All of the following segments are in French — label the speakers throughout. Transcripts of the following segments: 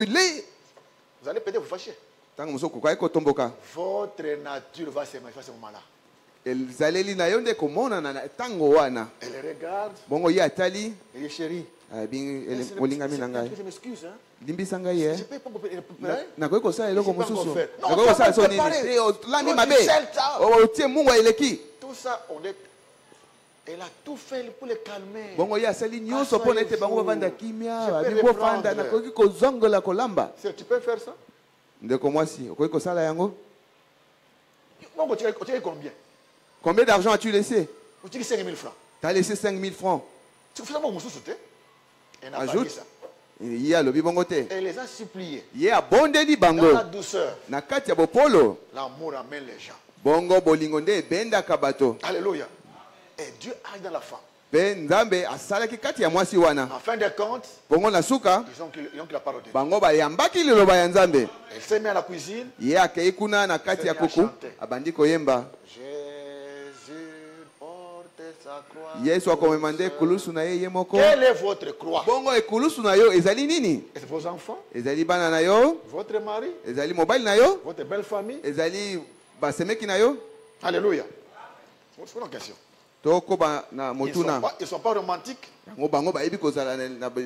Speaker 1: Vous allez peut-être vous fâcher. Votre nature va se manifester à ce moment-là.
Speaker 2: ezaleli na yo nde komonana na ntango wana.
Speaker 1: Elle regarde.
Speaker 2: bongo ye atali. Molingami na
Speaker 1: c'est-
Speaker 2: ngai.
Speaker 1: Hein.
Speaker 2: limbisa ngai ye Na- nakoki kosala eloko mosusu. nakoki kosala so nini te olandi mabe.
Speaker 1: sais ça.
Speaker 2: otie mungu eleki
Speaker 1: Tout ça, on est. Elle a tout fait pour les calmer.
Speaker 2: bongo ye asali nyonso mpo na ete bango bavanda kimia
Speaker 1: Je peux
Speaker 2: babi bofanda
Speaker 1: reprendre.
Speaker 2: nakoki kozongola kolamba
Speaker 1: Tu peux faire ça?
Speaker 2: Ndeko mwasi okoki kosala yango?
Speaker 1: Donc, tu as tu as combien?
Speaker 2: Combien d'argent as-tu laissé?
Speaker 1: Tu as 5 000 francs.
Speaker 2: t'as laissé 5000 francs
Speaker 1: Tu fais ça, mon moussou sauté. Elle n'a pas
Speaker 2: Ajoute.
Speaker 1: dit ça.
Speaker 2: ye alobi bongo te
Speaker 1: Elle les a suppliés.
Speaker 2: ye abondeli
Speaker 1: Dans
Speaker 2: bango
Speaker 1: la douceur,
Speaker 2: na kati ya bopolo
Speaker 1: l'amour amène les gens.
Speaker 2: bongo bolingo nde ebendaka bato
Speaker 1: Alléluia. Et Dieu age dans la femme.
Speaker 2: mpe nzambe asalaki kati ya mwasi wana
Speaker 1: En fin de compte,
Speaker 2: bongo na suka
Speaker 1: ils ont, ils ont parole de Dieu.
Speaker 2: bango bayambaki liloba ya nzambe
Speaker 1: Elle s'est mise à la cuisine.
Speaker 2: ye akei kuna na kati ya kuku abandi koyemba
Speaker 1: Jésus porte sa croix.
Speaker 2: yesu akomema nde ekulusu na ye ye moko
Speaker 1: Quelle est votre croix
Speaker 2: bongo ekulusu na yo ezali nini
Speaker 1: Est-ce vos enfants
Speaker 2: ezali bana na yo
Speaker 1: Votre mari
Speaker 2: ezali mobali na yo
Speaker 1: Votre belle famille
Speaker 2: ezali basemeki na yo
Speaker 1: Alléluia. C'est une question. Ils ne sont, pas- ils sont pas romantiques.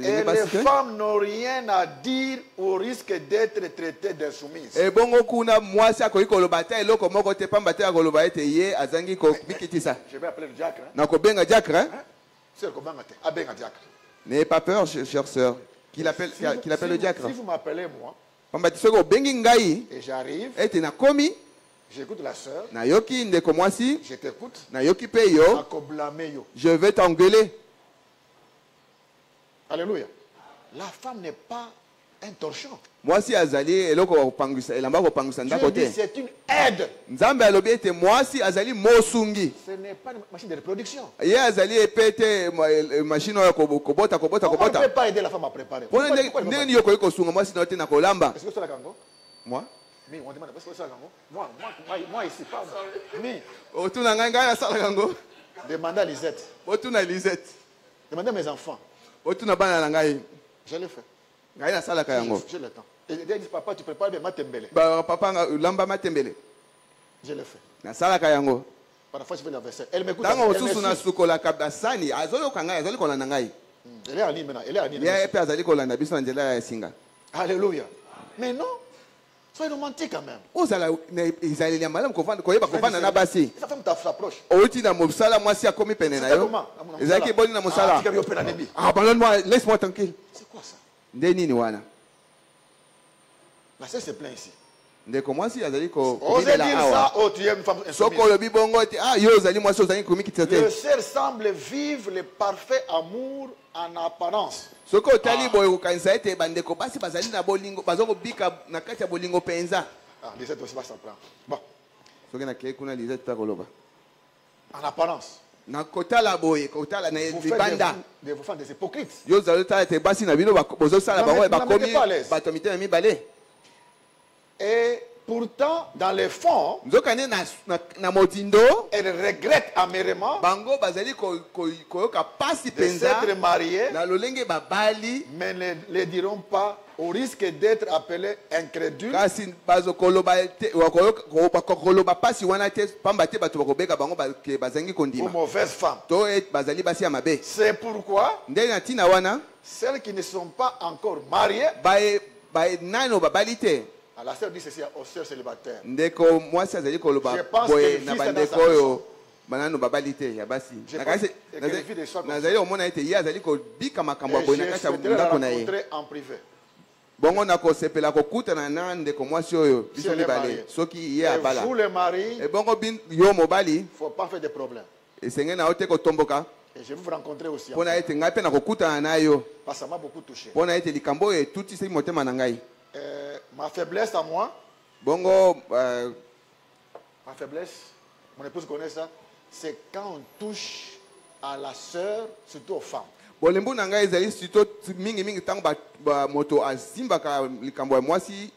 Speaker 1: Et les femmes n'ont rien à dire au risque d'être traitées d'insoumises. Je vais appeler le diacre. Hein?
Speaker 2: diacre hein?
Speaker 1: Hein?
Speaker 2: N'ayez pas peur ch- chère sœur qu'il appelle,
Speaker 1: Si
Speaker 2: appelle
Speaker 1: si
Speaker 2: le diacre
Speaker 1: Si vous m'appelez moi et j'arrive, j'écoute la sœur,
Speaker 2: nayoki ndeko mwasi
Speaker 1: je t'écoute,
Speaker 2: nayoki mpe yo
Speaker 1: yo.
Speaker 2: je vais t'engueuler.
Speaker 1: Alléluia. La femme n'est pas un torchon.
Speaker 2: mwasi azali eloko ya kopangwisa elamba ya kopangwisa ndako te
Speaker 1: c'est une aide.
Speaker 2: nzambe alobi ete mwasi azali mosungi.
Speaker 1: Ce n'est pas une machine de reproduction.
Speaker 2: ye azali epe te ma- eh, mashine oyo kobota kobota
Speaker 1: Pourquoi on ne peut
Speaker 2: kobota
Speaker 1: pas aider la femme à préparer? Pourquoi-
Speaker 2: ndenge nini okoki kosunga mwasi na te na kolamba
Speaker 1: Est-ce que c'est la Congo
Speaker 2: moi?
Speaker 1: Oui, on demande, est-ce que Congo moi, moi, moi, ici, pas moi. Oui,
Speaker 2: otuna ngai ngai nasalaka yango
Speaker 1: demandez à Lisette.
Speaker 2: otuna lisette
Speaker 1: Demandez à mes enfants.
Speaker 2: otuna bana na ngai
Speaker 1: Je
Speaker 2: ngai nasalaka yango
Speaker 1: J'ai le temps. Et disent, papa, tu prépares bien ma tembele.
Speaker 2: Ba- papa nga lamba matembele
Speaker 1: Je l'ai fait.
Speaker 2: nasalaka yango
Speaker 1: Parfois, je fais la vaisselle. Elle m'écoute.
Speaker 2: ntango mosusu nasukolaka basani azoyoka ngai azali kolanda ngai
Speaker 1: Elle est ligne maintenant. Elle est ligne.
Speaker 2: ye mpe azali kolanda biso na nzela ya esinga
Speaker 1: Alléluia. Mais non. Soyez romantique quand même.
Speaker 2: ozala ezaleli malamu koyeba na basi outi na mosala mwasi akomi pene na yo. ezalaki eboni na
Speaker 1: Ah,
Speaker 2: mosala. Ah, pardonne-moi, laisse-moi tranquille.
Speaker 1: C'est quoi ça?
Speaker 2: Nde nini wana?
Speaker 1: La sœur se plaint ici.
Speaker 2: Ndeko mwasi azali ko-
Speaker 1: Osez
Speaker 2: komilela
Speaker 1: dire
Speaker 2: awa
Speaker 1: ça, tu es une femme
Speaker 2: soki
Speaker 1: insoumise.
Speaker 2: olobi bongo ah yo ozali mwasi ozali komikitisa te
Speaker 1: semble vivre le parfait amour en apparence.
Speaker 2: soki otali boye kokanisa ete bandeko basi bazali na bolingo baza kobika na kati ya bolingo mpenza.
Speaker 1: Ah,
Speaker 2: soki nakei kuna tuta koloba.
Speaker 1: En apparence.
Speaker 2: na kotala boye kotala na libanda. yo ozali otala ete basi na bino bozosala bango bakomi bato mitema mibale
Speaker 1: Et pourtant, dans le fond,
Speaker 2: nzokande na, na, na modindo
Speaker 1: elle regrette amèrement de s'être mariée, mais ne le diront pas au risque d'être
Speaker 2: ke bazangi
Speaker 1: ou C'est pourquoi celles qui ne sont pas encore mariées, La sœur dit ceci aux sœurs célibataires.
Speaker 2: Ndeko mwasi azali koloba boye na bandeko oyo banano babali te ya basi. Nazali komona ete ye azali kobika makambo ya boye na kati ya ndako na ye. bongo nakosepela kokutana na ndeko mwasi oyo biso mibale soki ye abala. ebongo yo mobali esengeli na yo te kotomboka mpo na ete ngai mpe nakokutana na yo. Mpo na ete likambo oyo etutisi motema na ngai.
Speaker 1: Ma faiblesse à moi,
Speaker 2: bongo euh,
Speaker 1: ma faiblesse, mon épouse connaît ça, c'est quand on touche à la sœur, surtout aux femmes.
Speaker 2: bolembu na ngai ezali sito mingimingi ntango moto asimbaka likambo ya mwasi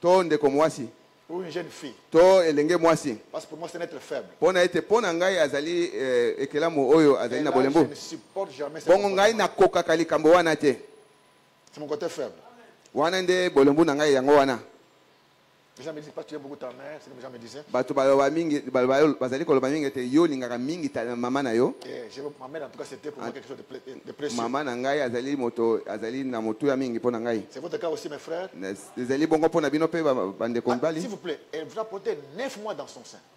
Speaker 2: to ndeko mwasi
Speaker 1: Ou une jeune fille.
Speaker 2: to elenge mwasi
Speaker 1: Parce que pour moi, c'est être faible.
Speaker 2: mpo na ete mpo na ngai azali eh, ekelamu oyo azali na bolembu
Speaker 1: je ne supporte jamais ce
Speaker 2: bongo ngai nakokaka likambo wana te
Speaker 1: C'est mon côté faible.
Speaker 2: wana nde bolombu na ngai yango wana. Bato baloba mingi bazali koloba mingi ete yo olingaka mingi mama na yo. Mama na ngai azali moto azali na motuya mingi mpo na ngai. Ezali bongo mpo na bino mpe bandeko mibali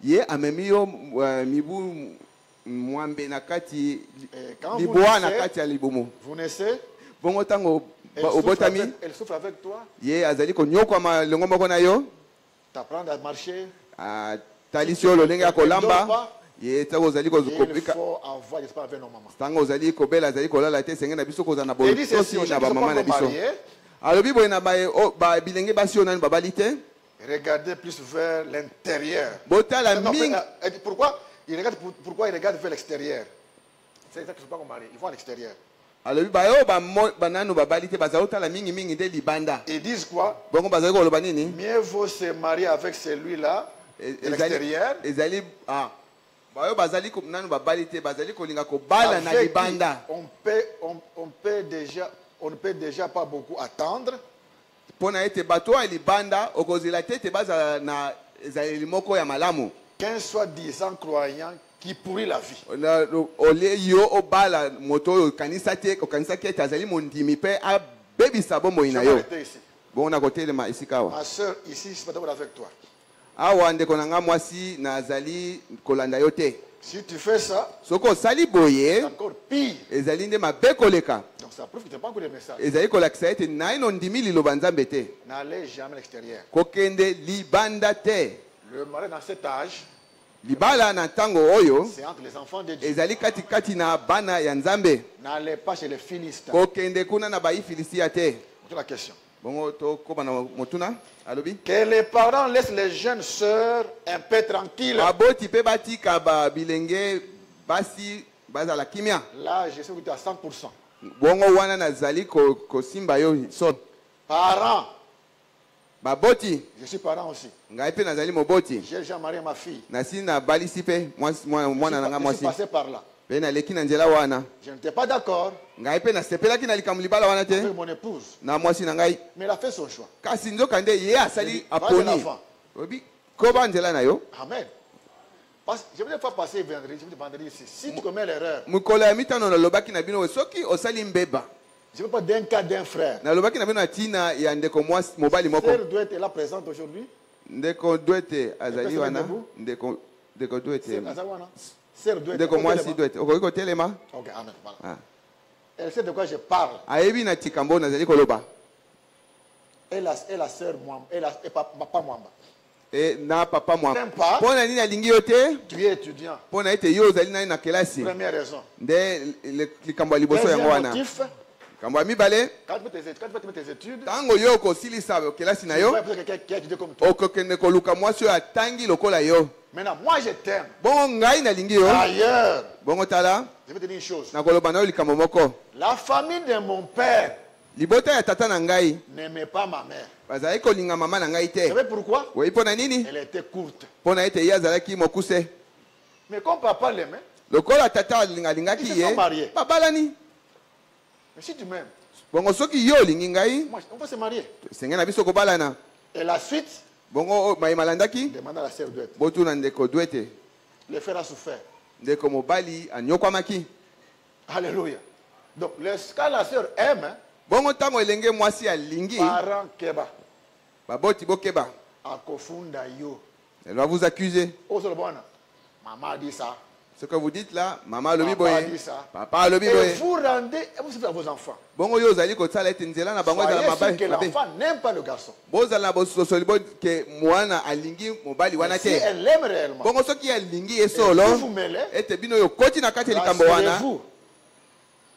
Speaker 2: ye amemi yo euh, mibu mwambe na kati libwa na kati ya libumu. bongo ntango obotami
Speaker 1: avec, elle souffre avec toi,
Speaker 2: ye azali konyokwama longo moko na yo.
Speaker 1: T'apprends à marcher.
Speaker 2: atalisi yo lolenge ya kolamba. Ye ntango ozali
Speaker 1: il
Speaker 2: ntango ozali kobela azali kolala te esenge na biso kozala na
Speaker 1: Il gens
Speaker 2: na bamama na biso. alobi boye na bilenge basi oyo nani babali te?
Speaker 1: Regardez plus vers l'intérieur. pourquoi il regarde, pour- pourquoi il regarde vers l'extérieur? C'est ça ne sont pas. Ils vont à l'extérieur. Ils disent quoi? Mieux vaut se marier avec celui-là l'extérieur. on peut, on, on peut déjà, on ne peut déjà pas beaucoup attendre. Qu'un soi-disant croyant qui pourrit la vie. Ma soeur, ici, je suis pas avec toi.
Speaker 2: awa ndeko na nga mwasi nazali kolanda yo te
Speaker 1: Si tu fais ça,
Speaker 2: soki osali
Speaker 1: c'est
Speaker 2: boye
Speaker 1: encore pire.
Speaker 2: ezali nde mabe koleka
Speaker 1: Donc ça prouve que tu n'as pas encore de message.
Speaker 2: ezali kolakisa ete naino ndimi liloba nzambe te
Speaker 1: N'allez jamais à l'extérieur.
Speaker 2: kokende libanda te Libala na ntango oyo
Speaker 1: c'est entre les enfants de Dieu.
Speaker 2: ezali katikati na bana ya nzambe
Speaker 1: N'allez pas chez les Philistins.
Speaker 2: kokende kuna na baifilisia te
Speaker 1: C'est la question.
Speaker 2: bongo na motuna alobi
Speaker 1: Que les parents laissent les jeunes sœurs un peu tranquilles.
Speaker 2: baboti mpe batika ba bilenge basi bazala kimia
Speaker 1: Là, je sais que tu à 100%.
Speaker 2: bongo wana nazali ko- kosimba yo so
Speaker 1: Parents,
Speaker 2: baboti
Speaker 1: je suis parent aussi.
Speaker 2: ngai mpe nazali moboti
Speaker 1: J'ai déjà marié ma fille.
Speaker 2: nasi nabalisi mpe mwana na mwasi
Speaker 1: passé par là.
Speaker 2: mpe naleki na nzela wana
Speaker 1: Je n'étais pas d'accord
Speaker 2: ngai mpe nasepelaki na likambo libala wana te
Speaker 1: avec mon épouse.
Speaker 2: na mwasi na ngai
Speaker 1: Mais elle a fait son choix.
Speaker 2: kasi nzoka nde ye asali
Speaker 1: Vas-y,
Speaker 2: aponi
Speaker 1: l'enfant.
Speaker 2: obi koba nzela na yo
Speaker 1: Amen. Parce, je vais pas passer vendredi, je vais vendredi ici. Si tu commets l'erreur,
Speaker 2: mokolo ya mitano nalobaki na bino soki osali mbeba
Speaker 1: je ne veux pas d'un cas d'un frère.
Speaker 2: nalobaki na bino na ntina ya ndeko mwasi mobali moko
Speaker 1: Sœur doit être là présente aujourd'hui.
Speaker 2: ndeko dwete azali
Speaker 1: Personne
Speaker 2: wana
Speaker 1: debout?
Speaker 2: ndeko ndeko dwete
Speaker 1: Sœur Azawana. Sœur doit être
Speaker 2: ndeko mwasi
Speaker 1: là.
Speaker 2: dwete okoki kotelema
Speaker 1: Ok, amen. Voilà.
Speaker 2: Ah.
Speaker 1: Elle sait de quoi je parle.
Speaker 2: ayebi na tikambo nazali koloba
Speaker 1: Et la, et la sœur Mwamba. Et, la, et papa, papa Mwamba.
Speaker 2: E, na papa mwa
Speaker 1: Sympa.
Speaker 2: mpo na nini alingi yo te?
Speaker 1: Tu es étudiant.
Speaker 2: mpo na ete yo ozali nani na kelasi?
Speaker 1: Première raison.
Speaker 2: nde le- likambo ya liboso yango
Speaker 1: Deuxième
Speaker 2: wana
Speaker 1: motif,
Speaker 2: likambo ya mibale ntango yo okosilisa kelasi na yo okokende koluka mwasi oyo atangi lokola yo. Bongo ngai nalingi yo. Bongo tala nakoloba na yo likambo moko. Libota ya tata na ngai bazalaki kolinga mama na ngai te. Oyebi mpo na nini? Mpo na ete ye azalaki mokuse. Lokola tata alingaki ye babalani.
Speaker 1: Mais si tu m'aimes,
Speaker 2: bongo soki yo olingi ngai
Speaker 1: moi, on va se marier.
Speaker 2: senge na biso kobalana
Speaker 1: Et la suite,
Speaker 2: bongo oyo mayema alandaki
Speaker 1: demande à la sœur d'être.
Speaker 2: botuna ndeko dwete
Speaker 1: Le frère a souffert.
Speaker 2: ndeko mobali anyokwamaki
Speaker 1: Alléluia. Donc, le, quand la sœur aime, hein,
Speaker 2: bongo ntango elenge mwasi alingi
Speaker 1: parent keba,
Speaker 2: baboti bokeba
Speaker 1: akofunda yo.
Speaker 2: elle va vous accuser
Speaker 1: Oh, c'est le bon. Maman a dit ça.
Speaker 2: Ce que vous dites là mama alobi
Speaker 1: Papa a
Speaker 2: boye
Speaker 1: dit ça.
Speaker 2: papa alobi
Speaker 1: Et vous rendez, et vous faites à vos enfants.
Speaker 2: bongo yo ozali kosala ete nzela na bango
Speaker 1: Soyez sûr que l'enfant n'aime pas le garçon.
Speaker 2: bozala na bososoli bo ke mwana alingi mobali wana
Speaker 1: Si
Speaker 2: te
Speaker 1: elle l'aime réellement,
Speaker 2: bongo soki alingi ye
Speaker 1: et vous vous mêlez,
Speaker 2: ete bino oyo okoti na kati likambo wana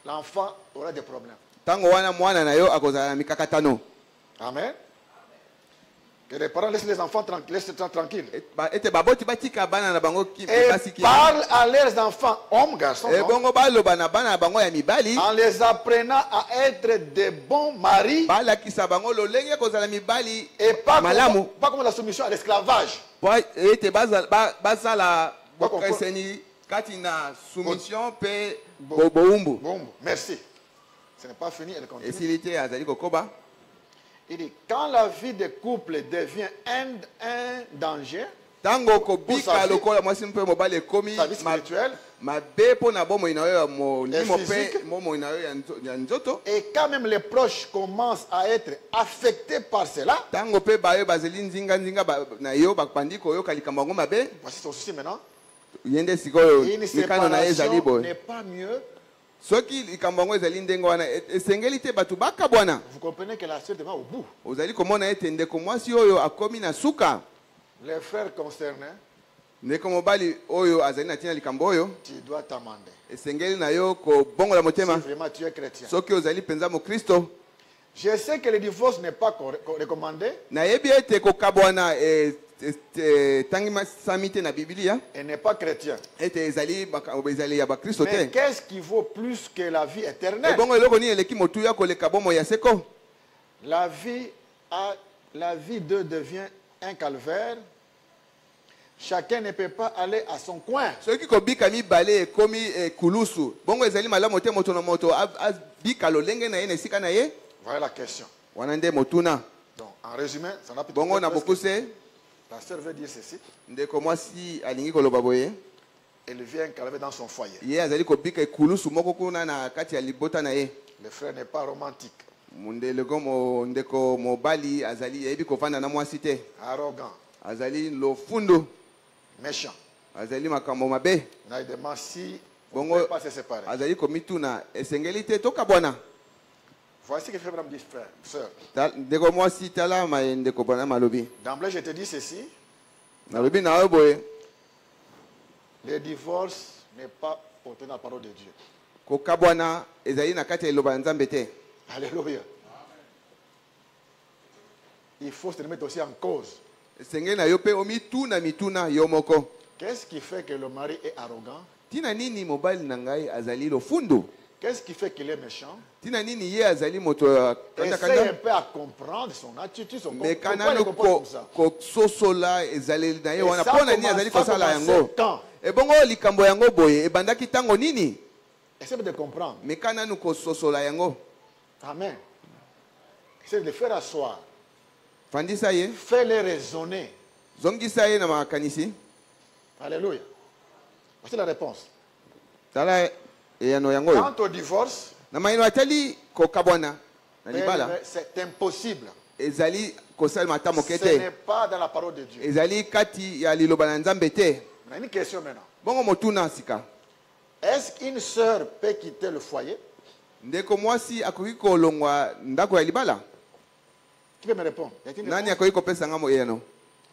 Speaker 1: l'enfant aura des problèmes.
Speaker 2: ntango wana mwana na yo akozala na mikakatano
Speaker 1: Amen. Que les parents laissent les enfants tranquilles, tranquilles.
Speaker 2: Et-
Speaker 1: Et parlent à leurs enfants, hommes, garçons, en les apprenant à être des bons maris. Et pas comme, pas comme la soumission à l'esclavage. merci. Ce n'est pas fini, elle continue.
Speaker 2: esili te azali kokoba
Speaker 1: Il dit, quand la vie des couples devient un, un danger,
Speaker 2: ntango
Speaker 1: Pour sa
Speaker 2: kobika
Speaker 1: vie.
Speaker 2: lokola mwasi mpe mobali ekomi
Speaker 1: sa vie
Speaker 2: ma-
Speaker 1: spirituelle,
Speaker 2: mabe mpo na bomoi na yo ya molimo
Speaker 1: Et
Speaker 2: mpe
Speaker 1: physique.
Speaker 2: bomoi na yo ya nzo- ya nzoto
Speaker 1: et quand même les proches commencent à être affectés par cela,
Speaker 2: ntango mpe bayo bazeli nzinganzinga ba- na yo bapandi koyoka likambo yango mabe
Speaker 1: voici son souci maintenant.
Speaker 2: ye nde sikoyo
Speaker 1: Une
Speaker 2: mikano na ye ezali
Speaker 1: séparation
Speaker 2: boye
Speaker 1: n'est pas mieux.
Speaker 2: Soki likambo yango ezali ndenge wana e- esengeli te bato bakabwana ozali komona ete ndeko mwasi oyo akomi na suka. Ndeko mobali oyo azali na ntina likambo oyo esengeli na yo kobongola motema. Soki ozali mpenza mokristo.
Speaker 1: Je sais que le divorce n'est pas recommandé.
Speaker 2: Nayebi ete kokabwana eh, etangisami te na bibilia
Speaker 1: et n'est pas chrétien.
Speaker 2: ete ezali ezali ya bakristo
Speaker 1: Mais
Speaker 2: te
Speaker 1: qu'est-ce qui vaut plus que la vie éternelle?
Speaker 2: Ebongo eloko nini eleki motuya koleka bomoi ya seko?
Speaker 1: La vie, a, la vie d'eux devient un calvaire. Chacun ne peut pas aller à son coin.
Speaker 2: soki kobika mibale ekomi ekulusu bongo ezali malamu te moto na moto ab- abika lolenge na ye na esika na ye?
Speaker 1: Voilà la question.
Speaker 2: wana nde motuna
Speaker 1: Donc, en résumé, ça n'a
Speaker 2: bongo na bokuse
Speaker 1: La sœur veut dire ceci. vient un calvaire dans son foyer. Le frère n'est pas romantique,
Speaker 2: azali
Speaker 1: arrogant,
Speaker 2: azali lofundu
Speaker 1: méchant.
Speaker 2: azali makambo mabe.
Speaker 1: Demande si on peut pas se séparer.
Speaker 2: azali komituna esengeli te. Tokabwana
Speaker 1: Voici ce que frère Abraham dit, frère, sœur.
Speaker 2: Bwana malobi
Speaker 1: D'emblée, je te dis ceci. Le divorce n'est pas porté dans la parole de Dieu. Alléluia. Il faut se remettre aussi en cause. Qu'est-ce qui fait que le mari est arrogant? Qu'est-ce qui fait qu'il est méchant
Speaker 2: ya
Speaker 1: Essaye un peu à comprendre son attitude, son comportement. comme ça Essaye de comprendre. Amen. Essaye de faire asseoir.
Speaker 2: fandisa ye
Speaker 1: Fais-le raisonner. Alléluia. Voici la réponse.
Speaker 2: Eyano yango oyo
Speaker 1: Quant au divorce,
Speaker 2: na mayino atali kokabwana na
Speaker 1: ben,
Speaker 2: libala.
Speaker 1: c'est impossible.
Speaker 2: ezali kosalema ata moke
Speaker 1: Ce n'est pas dans la parole de Dieu.
Speaker 2: ezali kati ya liloba na nzambe te.
Speaker 1: On a une question maintenant.
Speaker 2: bongo motuna sika.
Speaker 1: Est-ce qu'une sœur peut quitter le foyer?
Speaker 2: Ndeko mwasi akoki kolongwa ndako ya libala.
Speaker 1: Qui peut me répondre?
Speaker 2: Nani akoki kopesa eyano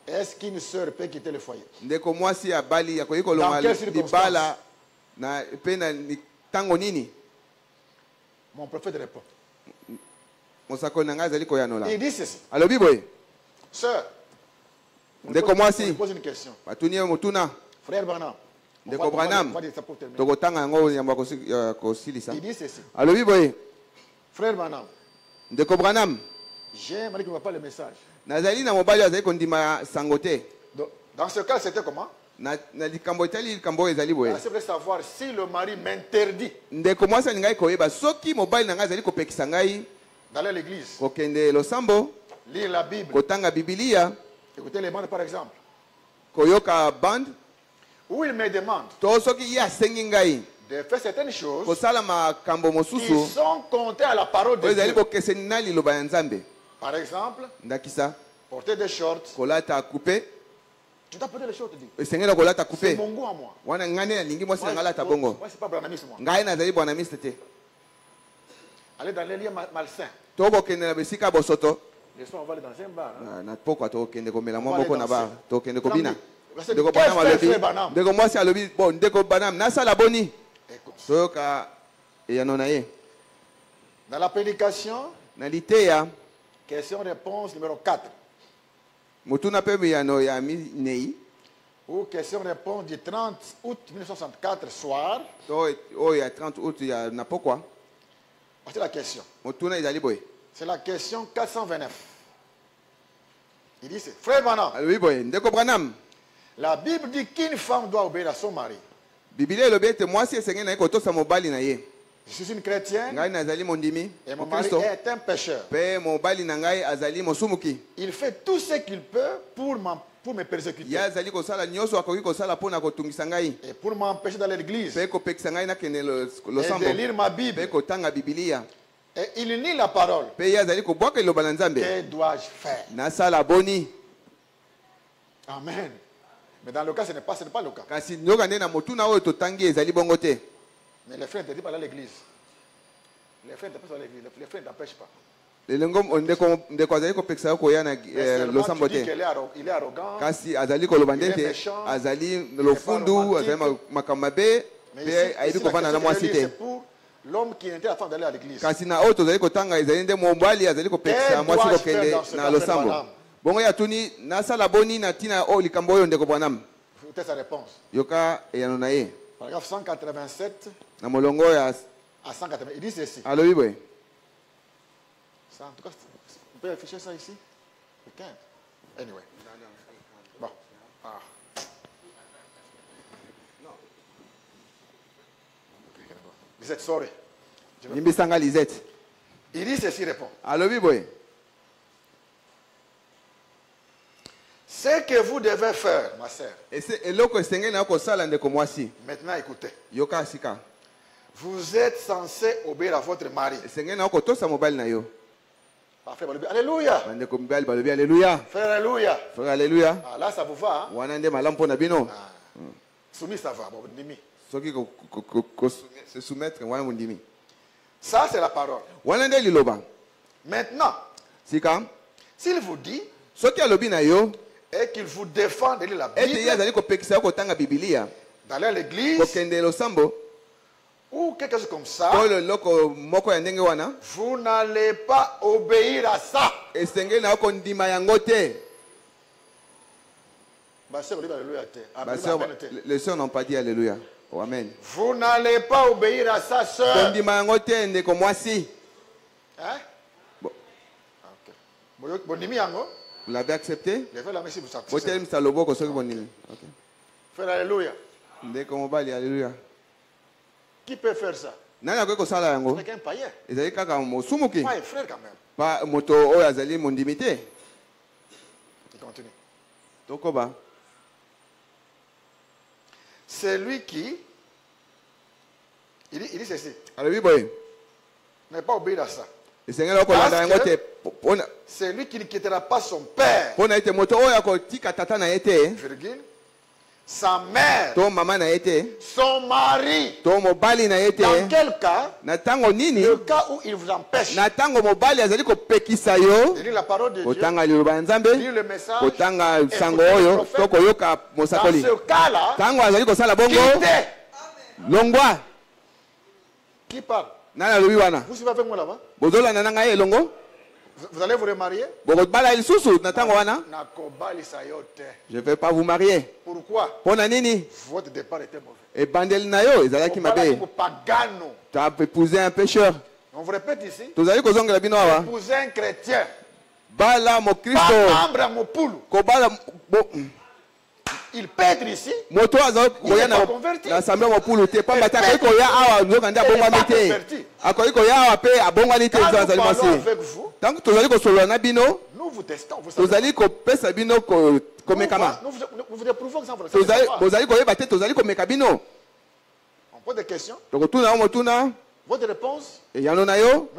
Speaker 1: Est-ce qu'une sœur peut quitter le foyer?
Speaker 2: Ndeko mwasi ya bali akoki kolongwa
Speaker 1: Dans quelles circonstances?
Speaker 2: libala na mpe na ntango nini?
Speaker 1: Mon prophète répond.
Speaker 2: mosakoli na ngai azali koyanola
Speaker 1: Il dit ceci.
Speaker 2: alobi boye Ndeko mwasi. batuni ye motuna
Speaker 1: Frère Branham. on
Speaker 2: Ndeko
Speaker 1: terminer.
Speaker 2: tokotanga yango yambo ya kosi- ya kosilisa
Speaker 1: Il dit ceci.
Speaker 2: alobi boye
Speaker 1: Frère Branham,
Speaker 2: ndeko branam nazali na mobali azali kondima sango te
Speaker 1: dans ce cas, c'était comment? C'est vrai savoir si le mari m'interdit d'aller à l'église, lire la Bible, écouter les bandes par exemple, ou il me demande de faire certaines choses qui sont comptées à la parole de Dieu. Par exemple, porter des shorts. Tu dois porter les
Speaker 2: esengeli kolata
Speaker 1: C'est
Speaker 2: coupe
Speaker 1: mon goût à moi.
Speaker 2: wana ngai nde nalingi mwasi na
Speaker 1: Moi,
Speaker 2: ngai alata
Speaker 1: moi,
Speaker 2: bongo
Speaker 1: moi, c'est pas moi.
Speaker 2: ngai nazali te
Speaker 1: Aller dans les lieux mal- malsains.
Speaker 2: to bokende na bisika ya bosoto
Speaker 1: on va aller dans un bar. hein.
Speaker 2: na na pokwa tokende komela mwa
Speaker 1: Wale
Speaker 2: moko na
Speaker 1: danser.
Speaker 2: bar tokende kobina
Speaker 1: Parce que
Speaker 2: ndeko
Speaker 1: qu'est-ce
Speaker 2: banam
Speaker 1: fait
Speaker 2: alobi
Speaker 1: frère Branham
Speaker 2: ndeko mwasi alobi bon ndeko banam nasala boni
Speaker 1: Écoute,
Speaker 2: toyoka eyano na ye
Speaker 1: dans la prédication,
Speaker 2: na liteya
Speaker 1: question-réponse numéro 4.
Speaker 2: Minei
Speaker 1: Ou question-réponse du 30 août 1964 soir.
Speaker 2: to oyo ya 30 août ya na pokwa
Speaker 1: Voici la question.
Speaker 2: motuna ezali boye
Speaker 1: C'est la question 429. Il dit, c'est, frère
Speaker 2: ndeko branam
Speaker 1: la Bible dit qu'une femme doit obéir à son mari.
Speaker 2: elobi ete mwasi esengeli na ye kotosa mobali na ye
Speaker 1: Je suis une chrétienne
Speaker 2: ngai nazali mondimi.
Speaker 1: Et mon mari
Speaker 2: mokristo
Speaker 1: est un pécheur.
Speaker 2: mpe mobali na ngai azali mosumuki
Speaker 1: Il fait tout ce qu'il peut pour, m'en- pour me persécuter.
Speaker 2: Ye azali kosala nyonso akoki kosala mpo na kotungisa ngai.
Speaker 1: Et pour m'empêcher d'aller à l'église.
Speaker 2: Mpe kopekisa ngai nakende lo-
Speaker 1: et
Speaker 2: losambo
Speaker 1: de lire ma
Speaker 2: mpe
Speaker 1: Bible.
Speaker 2: kotanga bibilia.
Speaker 1: Et il nie la parole.
Speaker 2: mpe ye azali kobwaka liloba na nzambe.
Speaker 1: Que dois-je faire?
Speaker 2: Nasala boni.
Speaker 1: Amen. Mais dans le cas, ce n'est pas, ce n'est pas le cas.
Speaker 2: kasi nyoka nde na motuna oyo totangi ezali bongo te
Speaker 1: Mais les frères n'interdisent pas à l'église. Les frères n'interdisent pas à l'église. Les frères n'empêchent pas.
Speaker 2: ndeko azali kopekisa yo koya na losambo te kasi azali koloba
Speaker 1: Il est
Speaker 2: nde ete azali lofundu azali makambo mabe mpe ayebi kovanda na mwasi
Speaker 1: lis,
Speaker 2: te
Speaker 1: c'est pour l'homme qui interdit à la femme d'aller à l'église.
Speaker 2: kasi na oyo tozali kotanga ezali nde mobali azali kopekisa mwasi kokende na losambo bongo nasala boni na ntina oyo likambo oyo ndeko bwanam
Speaker 1: Écoutez sa réponse.
Speaker 2: yoka eyano na ye
Speaker 1: Paragraphe 187
Speaker 2: na molongo as-
Speaker 1: à 180. Il dit ceci.
Speaker 2: alobi boye
Speaker 1: Ça, en tout cas, on peut afficher ça ici? Le 15. Anyway. Bon. Ah. Êtes sorry.
Speaker 2: Yimbisanga lisette
Speaker 1: Il dit ceci, répond.
Speaker 2: alobi boye
Speaker 1: Ce que vous devez faire, ma sœur,
Speaker 2: eloko esengeli na yo kosala ndeko mwasi
Speaker 1: maintenant écoutez.
Speaker 2: yoka sika
Speaker 1: Vous êtes censé obéir à votre mari. Parfait, Alléluia.
Speaker 2: aleluya
Speaker 1: Frère, Alléluia.
Speaker 2: frère aleluya
Speaker 1: Ah, là, ça vous va. Hein?
Speaker 2: bino
Speaker 1: Soumis, ça va.
Speaker 2: Se soumettre
Speaker 1: Ça, c'est la parole. Maintenant, s'il vous dit et qu'il vous défend de lire la Bible, d'aller à l'église ou quelque chose comme ça, vous n'allez pas obéir à ça.
Speaker 2: Basœurs-
Speaker 1: amen, te.
Speaker 2: les sœurs n'ont pas dit alléluia oh, amen
Speaker 1: Vous n'allez pas obéir à
Speaker 2: ndeko mwasi
Speaker 1: Hein?
Speaker 2: Bon.
Speaker 1: Ah, ok. Bon, bon, nimi yango.
Speaker 2: vous l'avez accepté?
Speaker 1: Frère, Alléluia.
Speaker 2: alléluia
Speaker 1: Qui peut faire ça?
Speaker 2: Nani akoki kosala yango?
Speaker 1: Avec un païen.
Speaker 2: ezali kaka mosumuki
Speaker 1: Pas un frère quand même.
Speaker 2: pa moto oyo azali mondimi te
Speaker 1: Il continue.
Speaker 2: tokoba
Speaker 1: C'est lui qui. Il dit, il dit ceci.
Speaker 2: alobi boye
Speaker 1: Ne pas obéir à ça.
Speaker 2: esengeli okolanda yango te
Speaker 1: qui ne quittera pas son père.
Speaker 2: mpona ete moto oyo akotika tata na ye te
Speaker 1: Virgule. Sa mère.
Speaker 2: to mama na ye te.
Speaker 1: Son mari.
Speaker 2: to mobali na ye te.
Speaker 1: Dans quel cas?
Speaker 2: Na ntango nini?
Speaker 1: Le cas où il vous empêche.
Speaker 2: Na ntango mobali azali kopekisa yo. Kotanga liloba ya nzambe.
Speaker 1: Lire le message,
Speaker 2: kotanga sango oyo. to koyoka
Speaker 1: dans
Speaker 2: mosakoli ntango azali kosala bongo. longwa.
Speaker 1: Qui parle?
Speaker 2: Nani alobi wana. Bozolanda na ngai elongo
Speaker 1: vous, allez vous remarier?
Speaker 2: Je vais pas vous marier.
Speaker 1: Pourquoi? Votre départ était mauvais.
Speaker 2: ebandeli na yo ezalaki mabe
Speaker 1: mo
Speaker 2: tu as épousé un pécheur
Speaker 1: On vous répète ici.
Speaker 2: tozali kozongela bino awa
Speaker 1: Épouser un chrétien.
Speaker 2: bala
Speaker 1: Pas
Speaker 2: mokristo
Speaker 1: membre à Mopulu.
Speaker 2: kobala
Speaker 1: Il peut être ici.
Speaker 2: moto azali koya na sambe mopulu te. Pamba te akoki koya awa nzoka nde abongwami te.
Speaker 1: converti.
Speaker 2: akoki koya awa mpe abongwani te
Speaker 1: Quand
Speaker 2: nzo
Speaker 1: nous
Speaker 2: azali mwasi
Speaker 1: avec vous,
Speaker 2: ntango tozali kosolola na bino.
Speaker 1: Nous vous testons. Vous savez.
Speaker 2: tozali kopesa bino komekama. Bozali koyeba te tozali komeka bino. Tokotuna eyano na yo.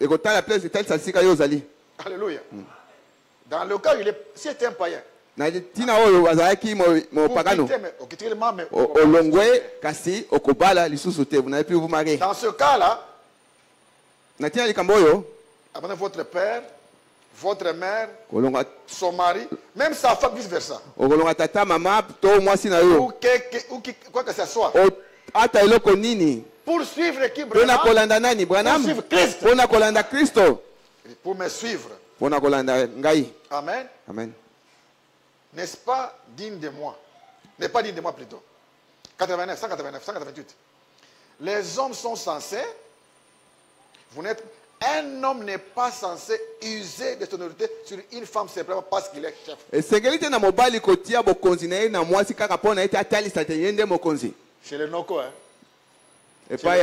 Speaker 2: ekotala place yo ozali.
Speaker 1: Alléluia. Dans le cas où il est, si c'est un païen,
Speaker 2: na ntina oyo azalaki mopagano olongwe kasi okobala lisusu te vous n'avez plus vous marier
Speaker 1: dans ce cas-là,
Speaker 2: na ntina likambo oyo
Speaker 1: abandonnez votre père, votre mère,
Speaker 2: kolonga
Speaker 1: son mari, même sa femme, vice-versa.
Speaker 2: okolonga tata mama to mwasi na yo
Speaker 1: quoi que ce soit.
Speaker 2: Ata eloko nini?
Speaker 1: Pour suivre qui Branham,
Speaker 2: kolanda nani branam
Speaker 1: Pour suivre Christ.
Speaker 2: mpo na kolanda kristo
Speaker 1: pour me suivre.
Speaker 2: mpo na kolanda ngai
Speaker 1: Amen.
Speaker 2: amen
Speaker 1: N'est-ce pas digne de moi? N'est pas digne de moi plutôt. 89, 189, 188. Les hommes sont censés, vous n'êtes, un homme n'est pas censé user de son autorité sur une femme simplement parce qu'il est chef. Chez les Noko, hein.
Speaker 2: epai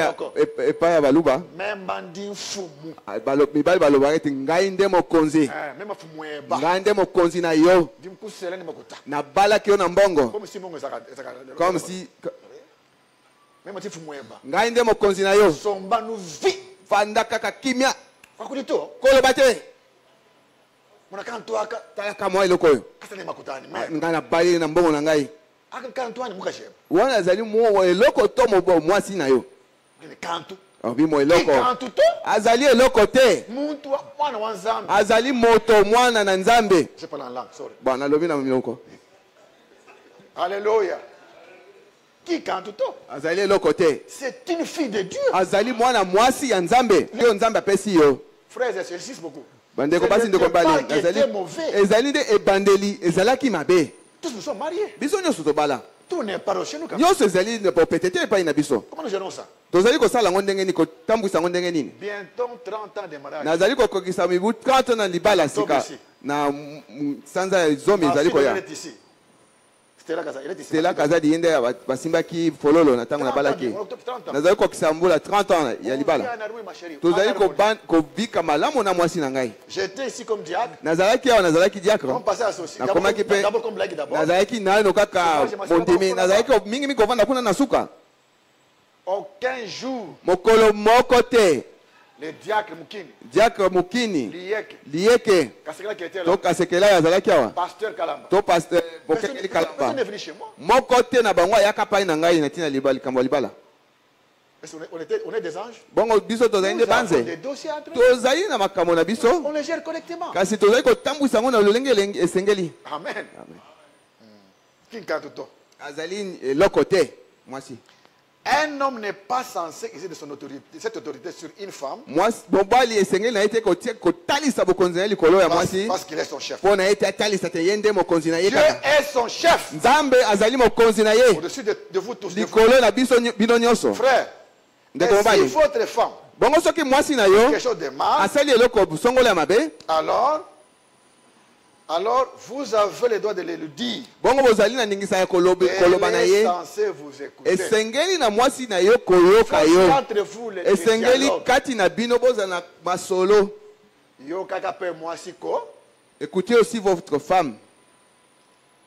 Speaker 2: ya baluba. Ah, mibali balobaka ete ngai nde mokonzi. Ngai nde mokonzi na yo. Nabalaki yo na mbongo.
Speaker 1: Comme si
Speaker 2: ngai nde mokonzi na yo. Vanda kaka kimia. Koloba te. Talaka mwa eloko oyo. Ah, ngai nabali na mbongo na ngai. Wana azali eloko to mwasi na yo. kantu ah
Speaker 1: obima
Speaker 2: eloko. Azali eloko te. Azali moto mwana na nzambe. Bon nalobi na miloko.
Speaker 1: Alleluya
Speaker 2: azali eloko te. Azali mwana mwasi ya nzambe. Oyo nzambe apesi yo. Bandeko basi ndeko mbali ezali nde ebandeli ezalaki mabe. Biso nyonso tobala.
Speaker 1: Tout n'est pas chez nous.
Speaker 2: nyonso ezali popete te epai na biso. Tozali kosala yango ndenge nini kotambwisa yango ndenge nini?
Speaker 1: Bientôt 30 ans de mariage.
Speaker 2: nazali kokokisa mibu 30 na libala sika. Na sanza ya zomi ezali koya stela kazadi ye nde basimbaki fololo na ntango nabalaki nazali kokisa mbula 30 ans ya libala. Tozali kobika malamu na mwasi na ngai. Nazalaki awa nazalaki diacre nakomaki mpe nazalaki nano kaka mondimi nazalaki mingimingi kovanda kuna na suka. Mokolo moko te.
Speaker 1: le
Speaker 2: diacre mokini
Speaker 1: diacre mokini liyeke. Liyeke.
Speaker 2: To kasekela oyo azalaki awa? To paster
Speaker 1: bokekeli
Speaker 2: kalamba. moko te na bango ayaka pai na ngai na ntina likambo ya libala. Bongo biso tozali nde banze. tozali na makambo na biso. Kasi tozali kotambwisa yango na lolenge esengeli. Azali eloko te mwasi.
Speaker 1: Un homme n'est pas censé exercer de son autorité, cette autorité sur une femme. Parce, parce qu'il est son chef. Dieu est son chef. Au-dessus de, de vous tous. de vous. Frère, si votre femme quelque chose de mal, alors, alors vous avez le droit de le, dire.
Speaker 2: bongo bozali na ndingisa ya kolobe- koloba na ye
Speaker 1: censée vous écouter.
Speaker 2: esengeli na mwasi na yo koyoka yo esengeli kati na bino bozala na masolo
Speaker 1: Yo kaka pe moi siko.
Speaker 2: écoutez aussi votre femme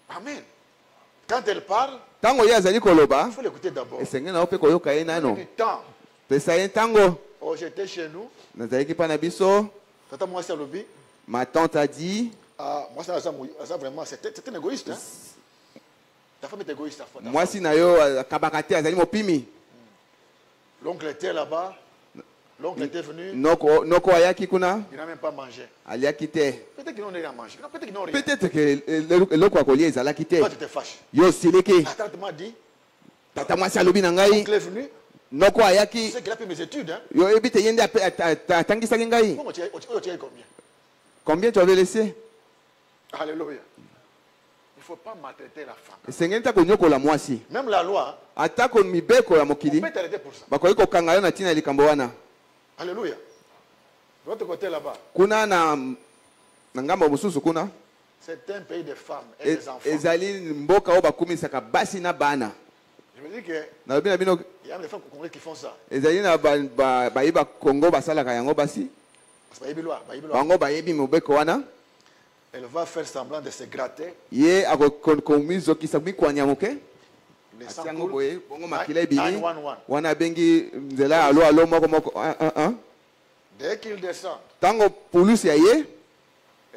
Speaker 1: Amen. Quand elle parle,
Speaker 2: ntango ye azali koloba
Speaker 1: il faut l'écouter d'abord.
Speaker 2: esengeli na yo mpe koyoka ye nano
Speaker 1: Du temps.
Speaker 2: pesa ye ntango
Speaker 1: Oh, j'étais chez nous.
Speaker 2: nazalaki mpa na biso ma tante a dit
Speaker 1: Ah, moi ça, ça, ça vraiment c'était un égoïste hein. Ta femme est égoïste à fois.
Speaker 2: mwasi na yo akabaka te azali mopimi
Speaker 1: L'oncle était là-bas. L'oncle était venu.
Speaker 2: noko noko ayaki kuna?
Speaker 1: Il n'a même pas mangé.
Speaker 2: aliaki te
Speaker 1: Peut-être qu'ils n'ont rien mangé. Peut-être qu'ils n'ont rien.
Speaker 2: peut-être el- eloko ya kolia ezalaki te
Speaker 1: Toi, tu te fâches.
Speaker 2: yo osiliki
Speaker 1: La tante m'a dit,
Speaker 2: tata mwasi alobi na ngai
Speaker 1: l'oncle est venu.
Speaker 2: noko
Speaker 1: Tu
Speaker 2: ayaki
Speaker 1: sais qu'il a fait mes études. Hein.
Speaker 2: yo oyebi te ye nde ape- ata- ata- atangisaki ngai
Speaker 1: Bon, tu as tu as combien?
Speaker 2: Combien tu avais laissé?
Speaker 1: Alléluia. Il ne faut pas maltraiter la femme. Même la loi.
Speaker 2: atako mibeko ya mokili. bakoki kokanga yo na ntina ya likambo wana.
Speaker 1: Alleluya
Speaker 2: kuna na na ngambo mosusu kuna? E- ezali mboka oyo bakumisaka basi na bana. Nalobi na bino ezali na bayebi bakongo basalaka yango basi. Bango bayebi mobeko wana.
Speaker 1: Elle va faire semblant de se gratter.
Speaker 2: ye akomizokisa mikwanya moke
Speaker 1: coule.
Speaker 2: boye bongo makila ebimi
Speaker 1: 911.
Speaker 2: wana abengi nzela alo alo moko moko un, un, un.
Speaker 1: Dès qu'il descend,
Speaker 2: ntango pulusi ya ye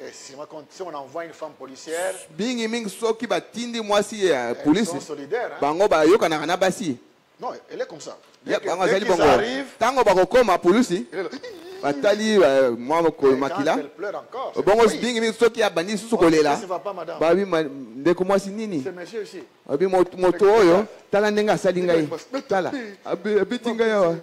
Speaker 1: et si on, si on envoie une femme policière,
Speaker 2: mingimingi soki batindi mwasi ya
Speaker 1: elles sont
Speaker 2: polisi
Speaker 1: solidaires. hein.
Speaker 2: bango bayokanaka na basi
Speaker 1: Non, elle est comme ça. Dès
Speaker 2: azali
Speaker 1: qu'ils
Speaker 2: bongo
Speaker 1: arrivent,
Speaker 2: ntango bakokoma polisi
Speaker 1: elle est là.
Speaker 2: Batali eh, mwa
Speaker 1: Et
Speaker 2: mokolo
Speaker 1: quand
Speaker 2: makila.
Speaker 1: elle pleure encore. c'est
Speaker 2: bongo
Speaker 1: oui.
Speaker 2: mingimingi soki abandi lisusu kolela ndeko mwasi nini?
Speaker 1: C'est monsieur ici.
Speaker 2: abi moto moto oyo. Tala ndenge asali ngai. Tala. Abe- abeti ngai awa.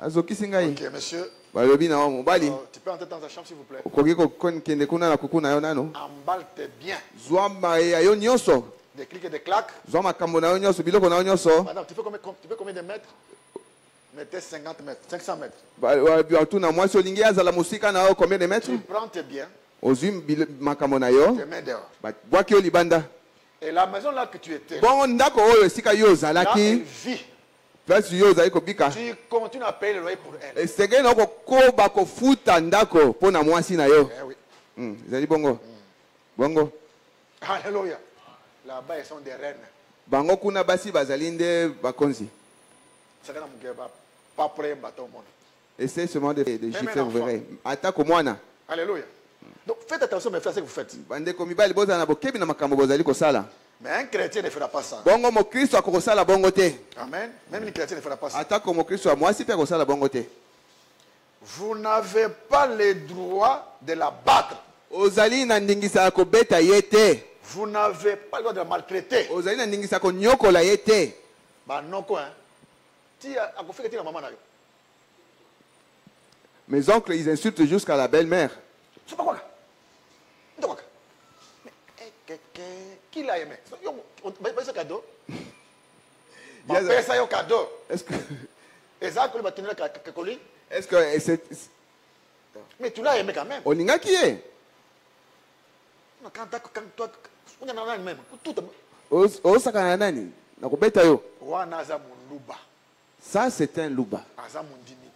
Speaker 2: Azokisi ngai.
Speaker 1: Ok, monsieur,
Speaker 2: balobi na wa mobali.
Speaker 1: Euh, tu peux entrer dans ta chambre, s'il vous plaît.
Speaker 2: okoki kokende kuna na kuku na yo nano?
Speaker 1: Emballe-tes bien.
Speaker 2: zwa maye yo nyonso.
Speaker 1: Des clics et des claques.
Speaker 2: zwa makambo na yo nyonso biloko na yo nyonso
Speaker 1: Mettez 50 mètres, 500 mètres.
Speaker 2: batuna mwasi olingi azala mosika na yo combien de mètres?
Speaker 1: Tu prends tes biens,
Speaker 2: bile- makambo na yo
Speaker 1: tes mains dehors.
Speaker 2: babwaki yo libanda
Speaker 1: Et la maison là que tu étais,
Speaker 2: bongo ndako oyo esika yo ozalaki
Speaker 1: vit.
Speaker 2: place yo ozali kobika
Speaker 1: tu continues à payer le loyer pour elle.
Speaker 2: esengeli na okokoba kofuta ndako mpo na mwasi na yo
Speaker 1: Eh oui.
Speaker 2: Mm, ezali bongo bongo
Speaker 1: Alléluia. Là-bas, ils sont des reines.
Speaker 2: bango kuna basi bazali nde bakonzi
Speaker 1: C'est quand même pas prêt bateau au monde.
Speaker 2: essaye seulement de, de gifler
Speaker 1: un
Speaker 2: vous verrez atako mwana
Speaker 1: Alléluia. Donc faites attention, mes frères, ce que vous faites. Mais un chrétien ne fera pas ça. Amen. Même une chrétienne ne fera pas ça. Vous n'avez pas le droit de la battre. Vous n'avez pas le droit de la maltraiter. Bah non quoi. Hein.
Speaker 2: Mes oncles ils insultent jusqu'à la belle-mère.
Speaker 1: C'est pas quoi. C'est quoi. Mais eh, que- que- qui l'a aimé Yo, ce Et ça, que le bâtiment est
Speaker 2: est-ce que et c'est-
Speaker 1: Mais tu l'as aimé quand même.
Speaker 2: olingaki ye
Speaker 1: on. Tout
Speaker 2: Oz- ozosakana na nani? Na kobeta yo.
Speaker 1: Wana aza moluba
Speaker 2: ça c'est un luba
Speaker 1: aza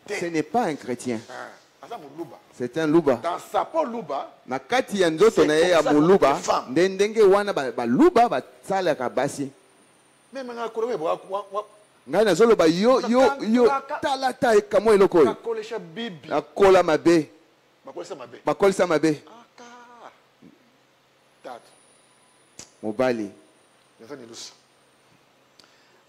Speaker 2: ce n'est pas un chrétien.
Speaker 1: Moluba
Speaker 2: c'est un luba
Speaker 1: dans sa peau luba
Speaker 2: na kati ya nzoto na ye ya moluba ndenge wana ba- baluba basalaka basi.
Speaker 1: Meme nga kolo we
Speaker 2: ngai nazoloba yo yo yo tala ta ekamwa eloko oyo. nakola mabe. Bakolisa mabe. Mobali.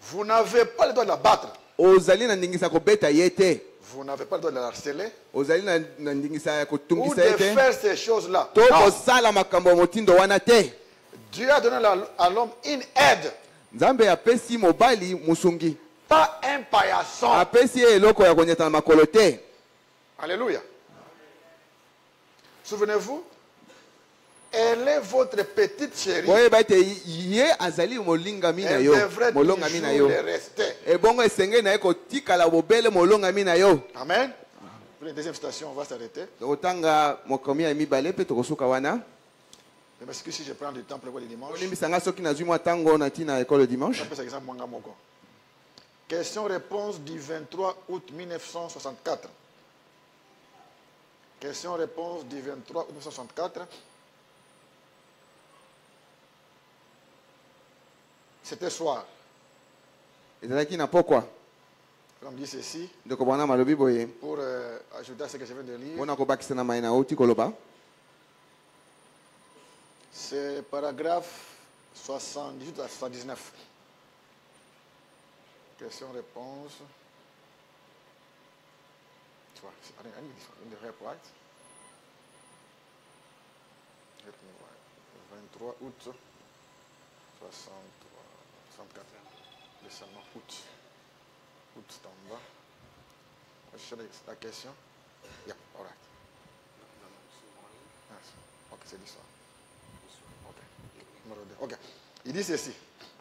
Speaker 1: Vous n'avez pas le droit de la battre
Speaker 2: ozali na ndingisa kobeta ye te.
Speaker 1: Vous n'avez pas le droit de la harceler
Speaker 2: ozali na, ndingisa ya
Speaker 1: ou
Speaker 2: kotungisa ye
Speaker 1: de
Speaker 2: te.
Speaker 1: faire ces choses là
Speaker 2: to kosala makambo ya motindo wana te.
Speaker 1: Dieu a donné à l'homme une aide.
Speaker 2: Nzambe apesi mobali mosungi.
Speaker 1: Pas un paillasson.
Speaker 2: Apesi ye eloko ya konyata na makolo te.
Speaker 1: Alléluia. Souvenez-vous, elle est votre petite chérie.
Speaker 2: boyeba ete ye azali molingami na
Speaker 1: Elle devrait
Speaker 2: molongami na
Speaker 1: toujours
Speaker 2: yo
Speaker 1: le rester.
Speaker 2: ebongo esengeli na ye kotikala bobele molongami na yo
Speaker 1: Amen. Pour deuxième citation, on va s'arrêter.
Speaker 2: tokotanga mokomi ya mibale mpe tokosuka wana
Speaker 1: Je m'excuse si je prends du temps pour le dimanche.
Speaker 2: olimbisanga soki nazwi mwa ntango na ntina ekole dimanche
Speaker 1: Je peux exemple mwanga moko. Question-réponse du 23 août 1964. Question-réponse du 23 août 1964. C'était soir.
Speaker 2: ezalaki na pokwa
Speaker 1: Comme dit ceci,
Speaker 2: ndeko bwana malobi boye
Speaker 1: pour euh, ajouter à ce que je viens de lire.
Speaker 2: mpona kobakisa na mai na outi koloba
Speaker 1: C'est paragraphe 78 à 79. Question-réponse. Tu vois, I think I need help, right? Let me write. 23 août 63, 64. Laissez-moi août. Août en bas. La question. Yeah, all right. Ok, c'est l'histoire. Ok. Il dit ceci.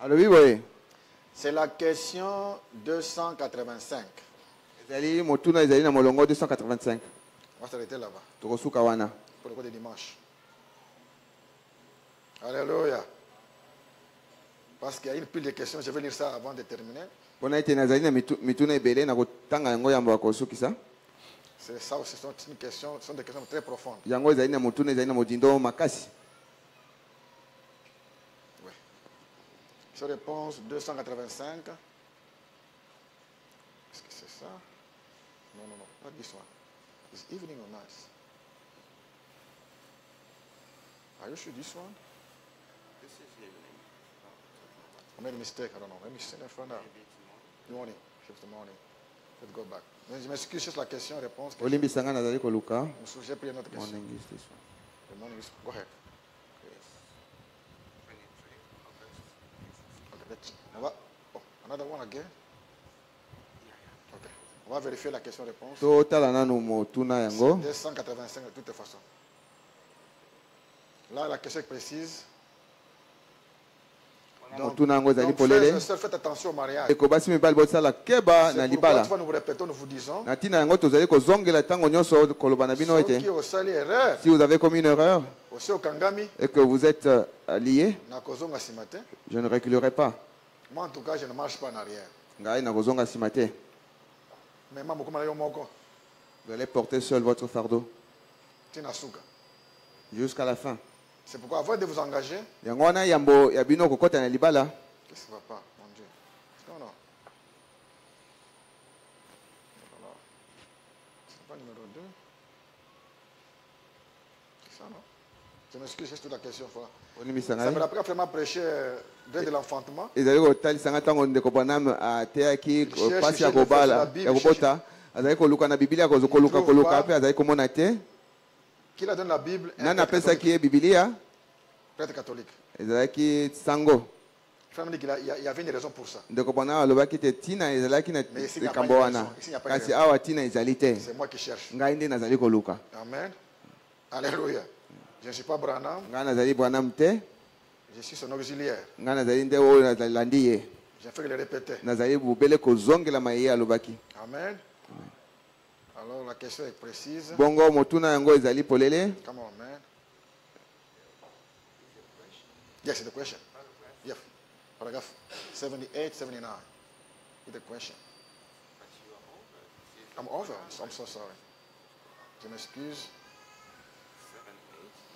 Speaker 2: alobi boye
Speaker 1: C'est la question 285.
Speaker 2: ezali motuna ezali na molongo 285
Speaker 1: On va s'arrêter là-bas
Speaker 2: tokosuka wana
Speaker 1: pour le cours de dimanche. Alléluia. Parce qu'il y a une pile de questions. Je vais lire ça avant de terminer. C'est ça aussi. Ce sont, une question, ce sont des questions très profondes. Oui. Sur réponse 285. Est-ce que c'est ça? Non, non, non. Pas this one. It's evening or night? Are you sure this one? I made a mistake. I don't know. Let me find out. Morning. Shift the morning. Let's go back. Je m'excuse juste la question, réponse. que
Speaker 2: olimbisanga nazali koluka
Speaker 1: je- J'ai pris une autre question.
Speaker 2: Morning is this one.
Speaker 1: The morning is. Go ahead. Okay, let's, on va, oh, another one again? Ok. On va vérifier la question-réponse.
Speaker 2: totala nanu motuna yango
Speaker 1: 285 de toute façon. Là, la question est précise.
Speaker 2: Motuna yango ezali polele
Speaker 1: et sœurs, faites attention au mariage.
Speaker 2: eko basi mibali bosala keba na libala. na ntina yango tozali kozongela ntango nyonso koloba na bino
Speaker 1: ceux
Speaker 2: ete.
Speaker 1: Qui ont sali erreur,
Speaker 2: si vous avez commis une erreur et que vous êtes euh, lié je ne reculerai pas.
Speaker 1: Moi, en tout cas, je ne marche pas en arrière.
Speaker 2: ngai nakozonga nsima te vous allez porter seul votre fardeau. Jusqu'à la fin
Speaker 1: C'est pourquoi avant de vous engager,
Speaker 2: yango wana yambo ya bino kokɔta na libala
Speaker 1: qu'est-ce qui va pas, mon Dieu Non, non. Voilà. C'est pas numéro 2. C'est ça, non? Je m'excuse, c'est toute la question. Voilà. Ça me rappelle vraiment prêcher euh, dès de l'enfantement.
Speaker 2: ezali kotalisanga ntango ndeko branam ateyaki
Speaker 1: Cherche,
Speaker 2: mpasi ya kobala ya kobota azali koluka na bibilia kozo- koluka mpe azali komona te
Speaker 1: Qui la donne la Bible un prêtre catholique.
Speaker 2: ye bibilia
Speaker 1: Prêtre catholique.
Speaker 2: ezalaki sango
Speaker 1: il y avait une raison pour ça.
Speaker 2: ndeko branam alobaki te ntina ezalaki na likambo wana kasi awa ntina ezali te
Speaker 1: C'est moi qui cherche.
Speaker 2: ngai nde nazali koluka
Speaker 1: Amen. Alléluia. Je ne suis pas Branham,
Speaker 2: ngai nazali branam te
Speaker 1: je suis son auxiliaire.
Speaker 2: ngai nazali nde oyo nazalandi ye
Speaker 1: J'ai fait que le répéter.
Speaker 2: nazali bobele kozongelama ye alobaki
Speaker 1: Amen. Alors la question est précise.
Speaker 2: bongo motuna yango ezali polele
Speaker 1: Come on, man. Yes, it's the question. Yes. Paragraph 78, 79. It's the question. I'm over. I'm so sorry. Je m'excuse.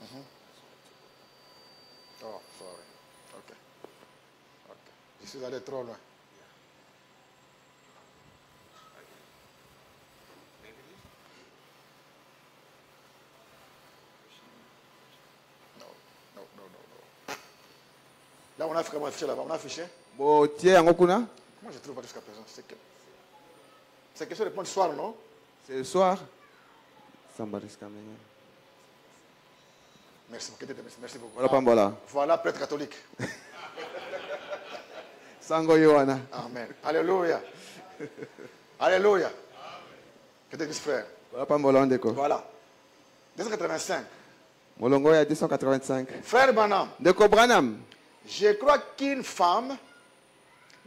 Speaker 1: Mhm. Oh, sorry. Ok. Ok. Je suis allé trop loin. Là, on a fait comment affiché là-bas? On a affiché?
Speaker 2: Botie yango kuna?
Speaker 1: Moi, je trouve pas jusqu'à présent? C'est que... C'est question de répondre soir, non?
Speaker 2: C'est le soir.
Speaker 1: Merci beaucoup. Merci, beaucoup.
Speaker 2: Voilà pambola
Speaker 1: Voilà, prêtre catholique.
Speaker 2: sango yo wana
Speaker 1: Amen. Alléluia. Alléluia. Peut-être frère.
Speaker 2: voilà pambola ndeko
Speaker 1: Voilà. 285.
Speaker 2: molongo ya 285
Speaker 1: Frère Banam,
Speaker 2: ndeko branam
Speaker 1: je crois qu'une femme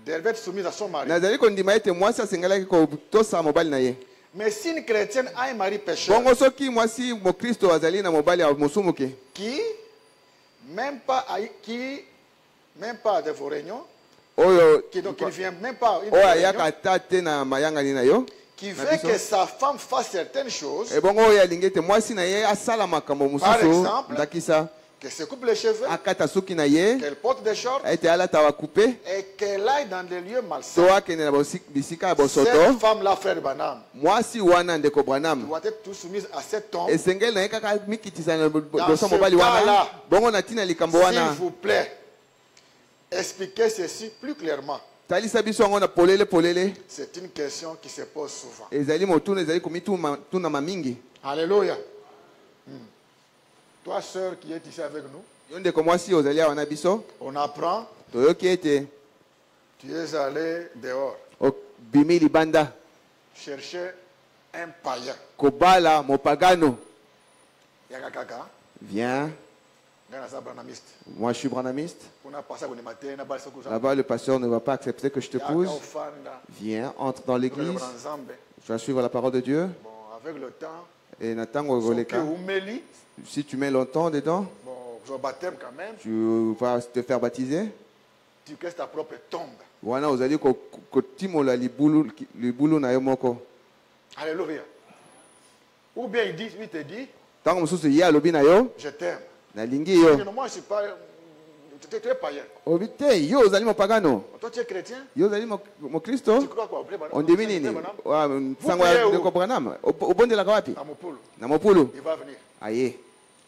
Speaker 1: devait être soumise à son mari.
Speaker 2: nazali kondima ete mwasi asengelaki kotosa mobali na ye.
Speaker 1: Mais si une chrétienne a un mari pécheur
Speaker 2: bongo soki mwasi mokristo azali na mobali ya mosumuki
Speaker 1: qui, même pas, à- qui, même pas de vos réunions,
Speaker 2: oyo
Speaker 1: qui, donc, qui ne vient même pas
Speaker 2: oyo ayaka ata te na mayangani na yo
Speaker 1: qui veut que sa femme fasse certaines choses,
Speaker 2: ebongo oyo alingi ete mwasi na ye asala makambo
Speaker 1: Par
Speaker 2: mosusu
Speaker 1: exemple,
Speaker 2: ndakisa
Speaker 1: qu'elle se coupe les cheveux,
Speaker 2: akata suki na ye
Speaker 1: qu'elle porte des shorts
Speaker 2: ete
Speaker 1: et qu'elle aille dans des lieux malsains.
Speaker 2: na bisika ya
Speaker 1: Cette
Speaker 2: bosoto
Speaker 1: femme-là, frère Banam,
Speaker 2: mwasi wana ndeko branam
Speaker 1: doit être tout soumise à cet homme.
Speaker 2: esengeli na ye kaka mikitisa na boso
Speaker 1: ce
Speaker 2: mobali wana
Speaker 1: cas-là,
Speaker 2: bongo na ntina likambo
Speaker 1: S'il vous plaît, expliquez ceci plus clairement.
Speaker 2: talisa biso yango na polele polele
Speaker 1: C'est une question qui se pose souvent.
Speaker 2: ezali motuna ezali komitunama mingi
Speaker 1: Alléluia. Toi, sœur qui est ici avec nous, on apprend, tu es allé dehors chercher un païen.
Speaker 2: kobala mopagano. Viens. Moi je suis branamiste. Là-bas le pasteur ne va pas accepter que je te pousse.
Speaker 1: Ofanda,
Speaker 2: viens entre dans l'église. tu vas suivre la parole de Dieu.
Speaker 1: Bon, avec le temps,
Speaker 2: et na ntango
Speaker 1: soki
Speaker 2: ekoleka
Speaker 1: umeli,
Speaker 2: si tu mets longtemps dedans
Speaker 1: bon, au baptême quand même,
Speaker 2: tu vas te faire baptiser
Speaker 1: tu crées ta propre tombe.
Speaker 2: kotimola libulu libulu na yo moko
Speaker 1: Alléluia. Ou bien il dit, lui te dit,
Speaker 2: na yo
Speaker 1: je t'aime.
Speaker 2: nalingi yo
Speaker 1: Mais moi, je suis pas. Tu es, païen.
Speaker 2: obi te yo ozali mopagano
Speaker 1: Toi, tu es chrétien?
Speaker 2: yo ozali mo- mokristo
Speaker 1: Tu crois quoi? Après,
Speaker 2: ondimi nini Wa, sango na mopulu
Speaker 1: Il va venir
Speaker 2: aye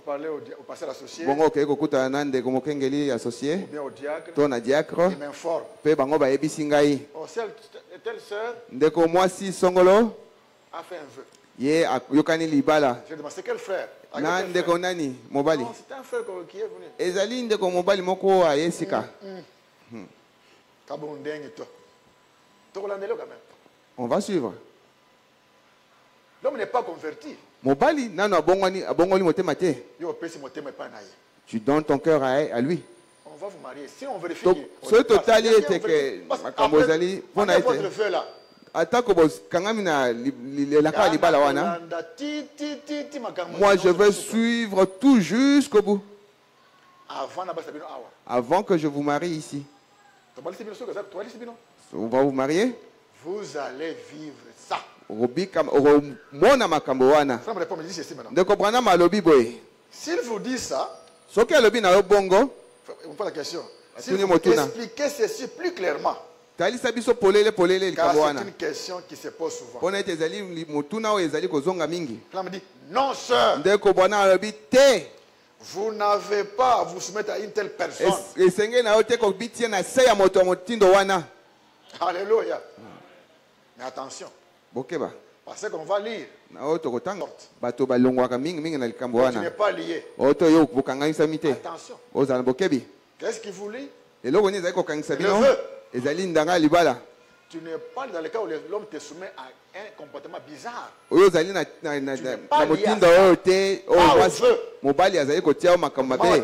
Speaker 1: Et vous par- vous parlez au, au pasteur associé,
Speaker 2: bongo okei kokutana na ndeko mokengeli associé.
Speaker 1: Ou bien au diacre.
Speaker 2: to na diacre. Mpe bango bayebisi ngai.
Speaker 1: Oh, celle- telle sœur.
Speaker 2: Ndeko mwasi songolo.
Speaker 1: A fait un vœu.
Speaker 2: ye ayokani libala.
Speaker 1: Je demande, c'est quel frère? À
Speaker 2: na ndeko nani? Mobali.
Speaker 1: Non, c'est un frère qui est venu.
Speaker 2: ezali ndeko mobali moko aye sika on va suivre.
Speaker 1: L'homme n'est pas converti
Speaker 2: mobali nano abongwani abongoli motema te.
Speaker 1: Yo opesi motema epai na
Speaker 2: tu donnes ton cœur à, à lui.
Speaker 1: On va vous marier. Si on vérifie soki totali
Speaker 2: ete
Speaker 1: ke
Speaker 2: makambo ezali mpo
Speaker 1: na
Speaker 2: ete. atako bokangami na elaka ya libala wana. moi je veux suivre tout jusqu'au bout.
Speaker 1: Avant
Speaker 2: que je vous marie ici. On va vous marier.
Speaker 1: Vous allez vivre ça. S'il vous dit ça, on prend la question. Si vous expliquez ceci plus clairement, c'est une question qui se pose souvent. Dit, non, sœur. Vous n'avez pas à vous soumettre à une telle personne. Alléluia. Mais attention
Speaker 2: bokeba
Speaker 1: parce qu'on va lire,
Speaker 2: na oyo tokotanga. Bato balongwaka mingimingi na likambo
Speaker 1: tu n'es
Speaker 2: wana
Speaker 1: pas lié.
Speaker 2: oyo to yo bokanganisami te.
Speaker 1: Attention.
Speaker 2: ozala bokebi
Speaker 1: Qu'est-ce qu'il vous lit?
Speaker 2: Eloko nini ezali kokangisa
Speaker 1: Le
Speaker 2: bino?
Speaker 1: vœu.
Speaker 2: ezali ndanga ya libala.
Speaker 1: Tu n'es pas dans le cas où l'homme te soumet à un comportement bizarre.
Speaker 2: oyo ozali na, na, na, na, na motindo oyo te.
Speaker 1: Pas
Speaker 2: oyo mobali azali kotia yo makambo mabe.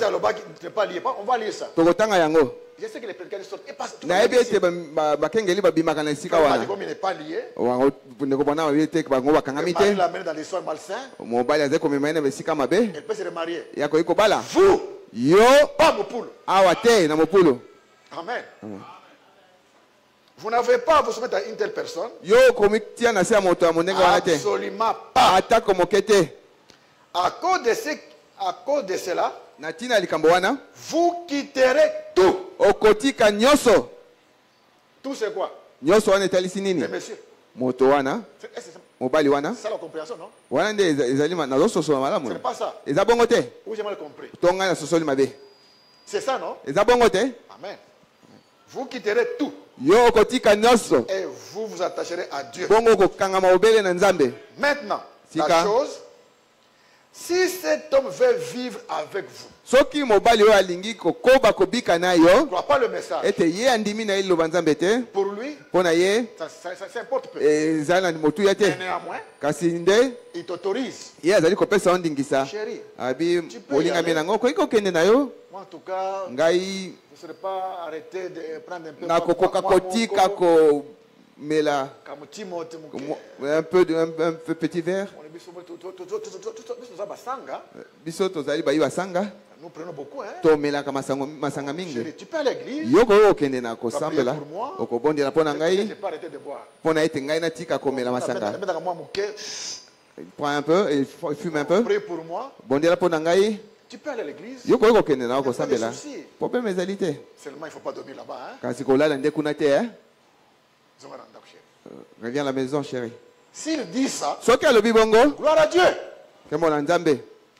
Speaker 2: Tokotanga yango
Speaker 1: je sais que les prédicateurs sortent et
Speaker 2: passent tout le temps. bakengeli babimaka na esika wanaoyebi te bango bakangami te. mobali mabe. Ya yo.
Speaker 1: amen. Vous n'avez pas à vous soumettre à une telle personne. Absolument pas. À cause de, ce, à cause de cela, vous quitterez tout
Speaker 2: okotika nyonso
Speaker 1: Tout c'est quoi?
Speaker 2: Nyonso wana etalisi nini? Moto wana.
Speaker 1: C'est
Speaker 2: mobali wana.
Speaker 1: Ça la compréhension, non?
Speaker 2: Wana nde eza- ezali nazososola malamu.
Speaker 1: N'est pas ça.
Speaker 2: eza bongo te.
Speaker 1: Ou j'ai mal compris.
Speaker 2: to ngai nasosoli mabe.
Speaker 1: C'est ça, non?
Speaker 2: Eza bongo te.
Speaker 1: Amen. Vous quitterez tout.
Speaker 2: yo okotika nyonso
Speaker 1: Et vous vous attacherez à Dieu.
Speaker 2: bongo okokangama obele na nzambe.
Speaker 1: Maintenant, la chose, si cet homme veut vivre avec vous
Speaker 2: soki mobali oyo alingi kokoba kobika na yo ete ye andimi na ye liloba nzambe te mpo na ye ezali na motuya te. Kasi nde ye azali kopesa yo ndingisa abi olingami nango okoki kokende na yo? Ngai nakokoka kotika
Speaker 1: ko mais
Speaker 2: là, un peu de un, un petit verre.
Speaker 1: Nous prenons beaucoup, hein? Tu peux à l'église. pour moi.
Speaker 2: Prends un peu et fume un peu.
Speaker 1: Prie pour moi. Tu peux aller à l'église.
Speaker 2: Il
Speaker 1: n'y a. Seulement, il ne faut pas dormir là-bas. Hein? Euh,
Speaker 2: reviens à la maison, chérie.
Speaker 1: S'il dit ça, gloire à Dieu.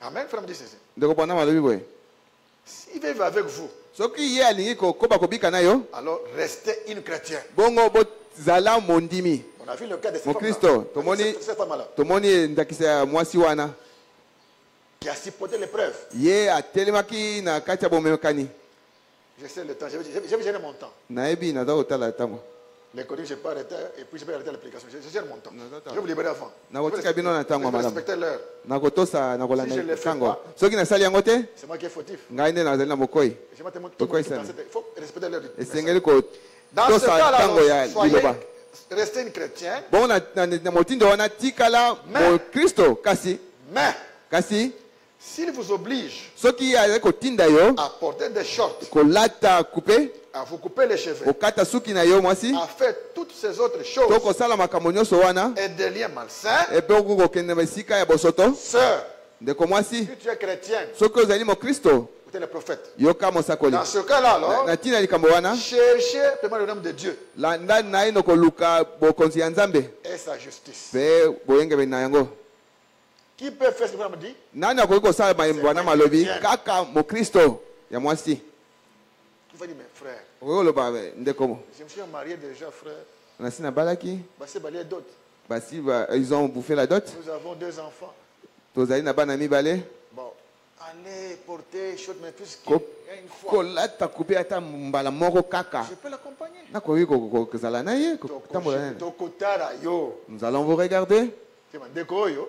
Speaker 1: Amen, ceci. S'il veut avec vous, alors restez une chrétienne.
Speaker 2: zala mondimi
Speaker 1: mokristo
Speaker 2: tomoni ndakisa ya mwasi wana ye atelemaki na
Speaker 1: mon temps.
Speaker 2: bomekani nayebi naza kotala ntango
Speaker 1: les codings, je peux arrêter et puis je peux arrêter l'application. Je, gère. Je vais vous libérer avant. Je vais l'heure. Si je le fais c'est moi qui est fautif. Je Il faut respecter l'heure du
Speaker 2: temps.
Speaker 1: Dans ce cas-là, soyez restez une chrétienne.
Speaker 2: Bon.
Speaker 1: Mais s'il vous oblige
Speaker 2: soki azali kotinda yo
Speaker 1: à porter des shorts,
Speaker 2: kolata coupe
Speaker 1: à vous couper les cheveux,
Speaker 2: kokata suki na yo mwasi
Speaker 1: à faire toutes ces autres
Speaker 2: to
Speaker 1: choses
Speaker 2: kosala makambo nyonso wana
Speaker 1: et des liens malsains,
Speaker 2: epe okoki kokende na esika ya bosoto.
Speaker 1: Sœur,
Speaker 2: ndeko mwasi
Speaker 1: si tu es chrétienne,
Speaker 2: soki ozali mokristo
Speaker 1: ou tu es le prophète.
Speaker 2: yoka mosakoli.
Speaker 1: Dans ce cas-là,
Speaker 2: Na-
Speaker 1: alors,
Speaker 2: na ntina ya likambo wana
Speaker 1: cherchez le nom de Dieu.
Speaker 2: landa na ye nokoluka bokonzi ya nzambe.
Speaker 1: Et sa justice.
Speaker 2: mpe boyengebeli na yango
Speaker 1: Qui peut faire ce que vous me dit?
Speaker 2: Nani akoki kosala mayembo wana malobi? kaka mokristo ya mwasi.
Speaker 1: Tu vas dire, mes frères,
Speaker 2: okoki koloba "Eh, ndeko
Speaker 1: je me suis marié déjà, frère.
Speaker 2: nasi nabalaki?
Speaker 1: Bah, c'est balayer d'autres.
Speaker 2: basi ba- ils ont bouffé la dot?
Speaker 1: Nous avons deux enfants.
Speaker 2: tozali na bana mibale?
Speaker 1: Bon, allez porter short, mais puisqu'il
Speaker 2: Ko-
Speaker 1: y a une fois,
Speaker 2: kolata kupe ata mbala moko kaka.
Speaker 1: Je peux l'accompagner.
Speaker 2: nakoki ko- ko- kozala na ye? Ko- kotambola na
Speaker 1: tokotara yo.
Speaker 2: Nous allons vous regarder.
Speaker 1: Te bandeko oyo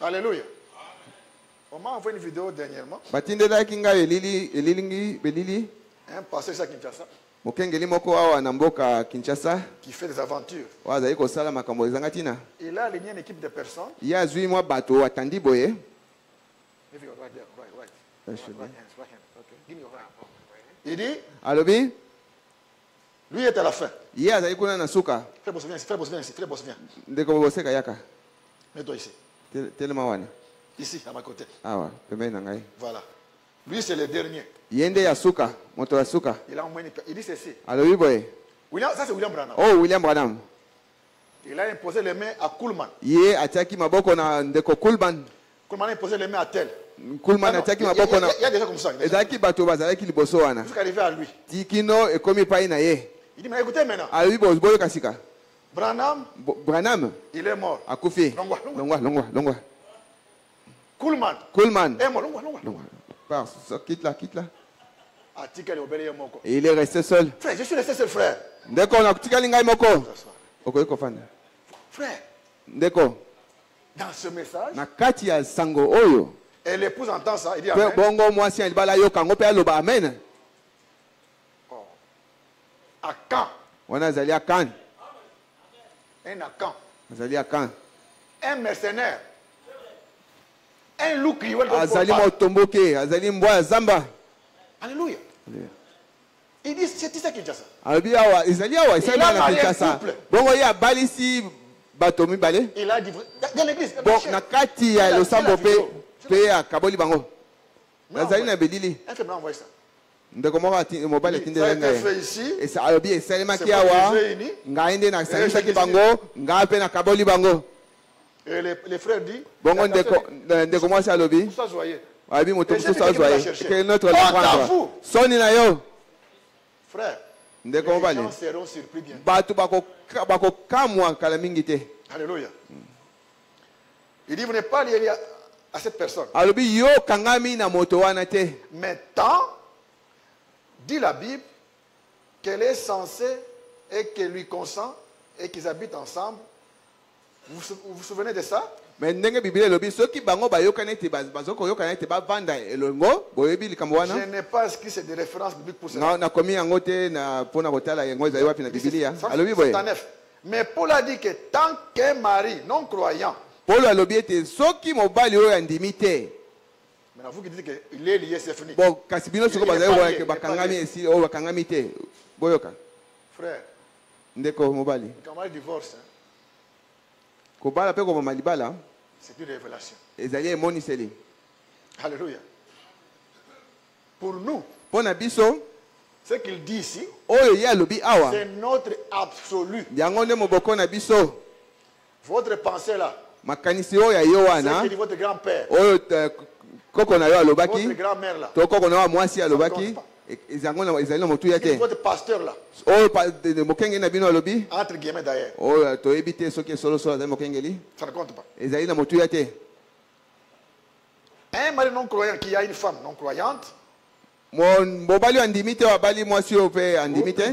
Speaker 1: Alléluia. On m'a envoyé une vidéo dernièrement. Un pasteur ici à Kinshasa.
Speaker 2: Mokengeli moko awa na mboka kinshasa.
Speaker 1: Qui fait des aventures.
Speaker 2: oyo azali kosala makambo ezanga ntina. Ye azwi mwa bato atandi boye. Alobi?
Speaker 1: lui est à la fin.
Speaker 2: ye azali kuna na suka. Ndeko boboseka yaka.
Speaker 1: Mets-toi ici.
Speaker 2: Tel- telema wana
Speaker 1: Ici, à ma côté.
Speaker 2: awa pembeni na ngai
Speaker 1: Voilà. Lui, c'est le dernier.
Speaker 2: ye nde ya suka moto ya suka
Speaker 1: Il a une... Il dit ceci.
Speaker 2: alobi boye
Speaker 1: William, ça, c'est William Branham.
Speaker 2: oyo william branham
Speaker 1: Il a imposé les mains à Kuhlman.
Speaker 2: ye atiaki maboko na ndeko kulman
Speaker 1: Kuhlman a imposé les mains à tel.
Speaker 2: kulman
Speaker 1: Ah
Speaker 2: atiaki
Speaker 1: il y a-
Speaker 2: maboko na
Speaker 1: il y a des gens comme ça. déjà.
Speaker 2: ezalaki bato bazalaki liboso wana
Speaker 1: Jusqu'à arriver à lui.
Speaker 2: tikino ekomi pai na ye
Speaker 1: Il dit, mais écoutez maintenant.
Speaker 2: alobi bo- boyoka sika
Speaker 1: Branham,
Speaker 2: branham
Speaker 1: il est mort.
Speaker 2: akufi
Speaker 1: Longwa, longwa.
Speaker 2: longwa
Speaker 1: Kuhlman
Speaker 2: kulman
Speaker 1: est mort. Longwa, longwa.
Speaker 2: longwa Pars, quitte là quitte là
Speaker 1: moko.
Speaker 2: et il est resté seul
Speaker 1: Frère, je suis resté seul frère.
Speaker 2: ndeko nakutikali ngai moko
Speaker 1: S'asseoir.
Speaker 2: okoki kofanda
Speaker 1: Frère,
Speaker 2: ndeko
Speaker 1: dans ce message,
Speaker 2: na kati ya sango oyo
Speaker 1: et l'épouse entend ça, il dit Amen.
Speaker 2: bongo mwasi ya libala ayoka yango mpe aloba amen
Speaker 1: À quand
Speaker 2: wana azali ya kan
Speaker 1: Un à quand
Speaker 2: azali ya kan
Speaker 1: Un mercenaire. Un loup cruel comme
Speaker 2: azali
Speaker 1: Popeye.
Speaker 2: motomboke azali mbwa ya zamba
Speaker 1: Alléluia. Il dit, c'est ça qui dit ça?
Speaker 2: alobi awa ezali awa esali
Speaker 1: Il a
Speaker 2: na
Speaker 1: marié
Speaker 2: kinshasa bongo ye abalisi bato mibale
Speaker 1: Il a dit, dans- l'église.
Speaker 2: bon
Speaker 1: la
Speaker 2: na kati ya
Speaker 1: Il a-
Speaker 2: losambo
Speaker 1: vidéo.
Speaker 2: mpe akaboli bango
Speaker 1: ouais.
Speaker 2: na belili
Speaker 1: Un faible m'a envoyé ça.
Speaker 2: Ndeko moko ati- mobali
Speaker 1: Ça a
Speaker 2: atindelaki
Speaker 1: été
Speaker 2: ngai. Esa- alobi esalemaki awa ngai nde nasangisaki
Speaker 1: Eh,
Speaker 2: bango. ngai mpe nakaboli bango.
Speaker 1: Et les, les frères disent,
Speaker 2: bongo ndeko mwasi alobi. Moto mosusu azwa ye notre soni na yo. Ndeko mobali. bato bakokamwa kala mingi te. Alobi yo kangami na moto wana te.
Speaker 1: Mais tant, dit la Bible, qu'elle est censée et qu'elle lui consent et qu'ils habitent ensemble. Vous vous souvenez de ça?
Speaker 2: Me ndenge biblia elobi soki bango bayokani ete baz- bazokoyokana ete bavanda elongo boyebi likambo
Speaker 1: Je
Speaker 2: wana
Speaker 1: n'ai pas écrit c'est des références bibliques pour ça.
Speaker 2: Na- nakomi yango te na mpona kotala yango ezali wapi na bibilia?
Speaker 1: Ça,
Speaker 2: alobi
Speaker 1: c'est
Speaker 2: boye
Speaker 1: en neuf. Mais Paul a dit que tant qu'un mari non croyant,
Speaker 2: polo alobi ete soki mobali oyo andimi te
Speaker 1: maintenant vous qui dites qu'il est lié, c'est fini.
Speaker 2: bon bakangami bakangami te. Boyoka.
Speaker 1: Frère,
Speaker 2: ndeko mobali.
Speaker 1: Quand on divorce, hein,
Speaker 2: kobala mpe koboma libala.
Speaker 1: C'est une révélation.
Speaker 2: ezali emoniseli.
Speaker 1: Alléluia. Pour nous,
Speaker 2: biso
Speaker 1: ce qu'il dit ici,
Speaker 2: oyo awa.
Speaker 1: c'est notre absolu.
Speaker 2: yango nde moboko na biso.
Speaker 1: Votre pensée là,
Speaker 2: makanisi oyo ya yo wana
Speaker 1: que votre grand-père,
Speaker 2: oyo koko na yo alobaki. To koko na yo ya mwasi alobaki. ezango ezali na motuya te.
Speaker 1: votre pasteur là,
Speaker 2: oyo pa- de- de- mokenge na bino alobi. Oyo toyebi te soki esolosolo azali mokengeli.
Speaker 1: Ça ne compte pas.
Speaker 2: ezali na motuya te.
Speaker 1: Un mari non croyant qui a une femme non croyante,
Speaker 2: Mo- mobali andimi te abali mwasi oyo mpe andimi te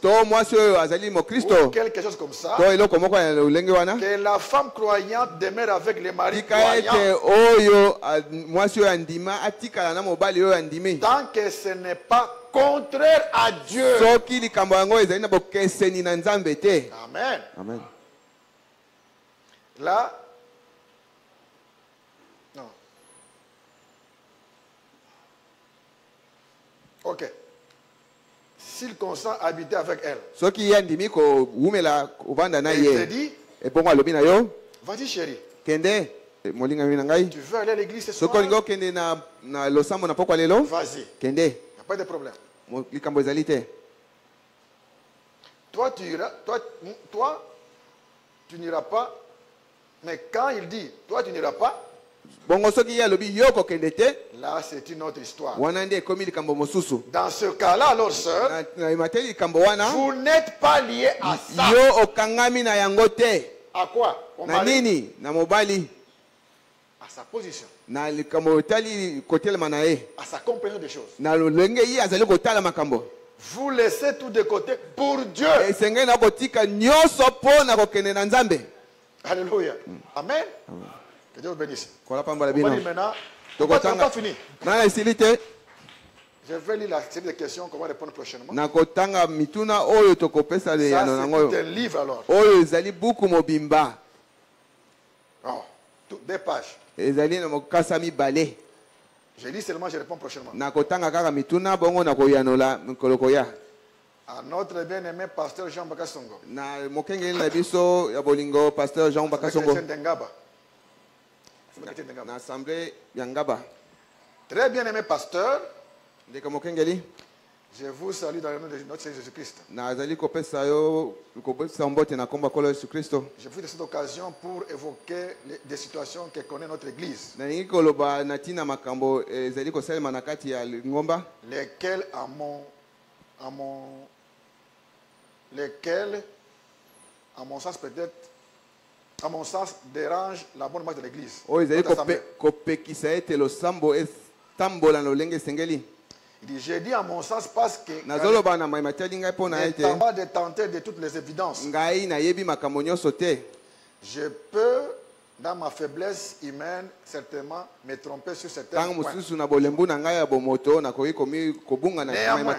Speaker 2: to- mwasi oyo azali
Speaker 1: ou
Speaker 2: mokristo
Speaker 1: quelque chose comme ça,
Speaker 2: to eloko moko ya lolenge wana.
Speaker 1: Que la femme croyante demeure avec les maris
Speaker 2: tika ete
Speaker 1: croyants
Speaker 2: oyo a- mwasi oyo andima atikala na mobali oyo andimi
Speaker 1: tant que ce n'est pas contraire à Dieu.
Speaker 2: soki likambo yango ezali na bokeseni na nzambe te.
Speaker 1: Amen.
Speaker 2: amen.
Speaker 1: Là, non. Ok. S'il consent à habiter avec elle,
Speaker 2: soki ye andimi kowumela kovanda na
Speaker 1: et il te
Speaker 2: ye
Speaker 1: dit,
Speaker 2: ebongo alobi na yo
Speaker 1: vas-y chérie,
Speaker 2: kende eh, molingami na ngai.
Speaker 1: Tu veux aller à l'église ce soir?
Speaker 2: olingi okende na, na losambo na pokwa lelo
Speaker 1: Vas-y,
Speaker 2: kende.
Speaker 1: Il n'y a pas de problème.
Speaker 2: Mo- likambo ezali te.
Speaker 1: Toi, tu iras, toi, toi, tu n'iras pas. Mais quand il dit, toi, tu n'iras pas, là c'est une autre histoire. Dans ce cas-là, alors, sœur, vous n'êtes pas lié à ça. À quoi? À sa position,
Speaker 2: na likambo etali kotelema na ye
Speaker 1: à sa compréhension des choses.
Speaker 2: na lolenge ye azali kotala makambo
Speaker 1: Vous laissez tout de côté pour Dieu.
Speaker 2: esengeli na kotika nyonso mpo na kokende na nzambe
Speaker 1: Alléluia. Amen. Que Dieu vous bénisse. maintenant. Fini. Je vais lire la série de questions qu'on va répondre prochainement.
Speaker 2: na kotanga mituna oyo tokopesa
Speaker 1: Ça,
Speaker 2: leyano nango
Speaker 1: c'est un livre alors.
Speaker 2: oyo ezali buku mobimba
Speaker 1: Oh, des pages.
Speaker 2: ezali na mokasa mibale
Speaker 1: Je lis seulement, je réponds prochainement.
Speaker 2: na kotanga kaka mituna bongo na koyanola mikolo koya
Speaker 1: À notre bien-aimé pasteur Jean Bakasongo.
Speaker 2: na mokengeli na biso ya bolingo pasteur jean bakasongo
Speaker 1: Chrétien d'Engaba. Chrétien d'Engaba.
Speaker 2: Na assemblée ya ngaba.
Speaker 1: Très bien-aimé pasteur,
Speaker 2: ndeko mokengeli.
Speaker 1: Je vous salue dans le nom de notre Seigneur Jésus-Christ. Je profite de cette occasion pour évoquer les- des situations que connaît notre Église,
Speaker 2: ngomba.
Speaker 1: Lesquelles, à mon, à mon, lesquelles, à mon sens peut-être, à mon sens, dérangent la bonne marche de l'Église.
Speaker 2: esengeli
Speaker 1: Il dit, j'ai dit à mon sens parce que n'étant pas de tenter de toutes les évidences, je peux, dans ma faiblesse humaine, certainement me tromper sur certains points. Néanmoins.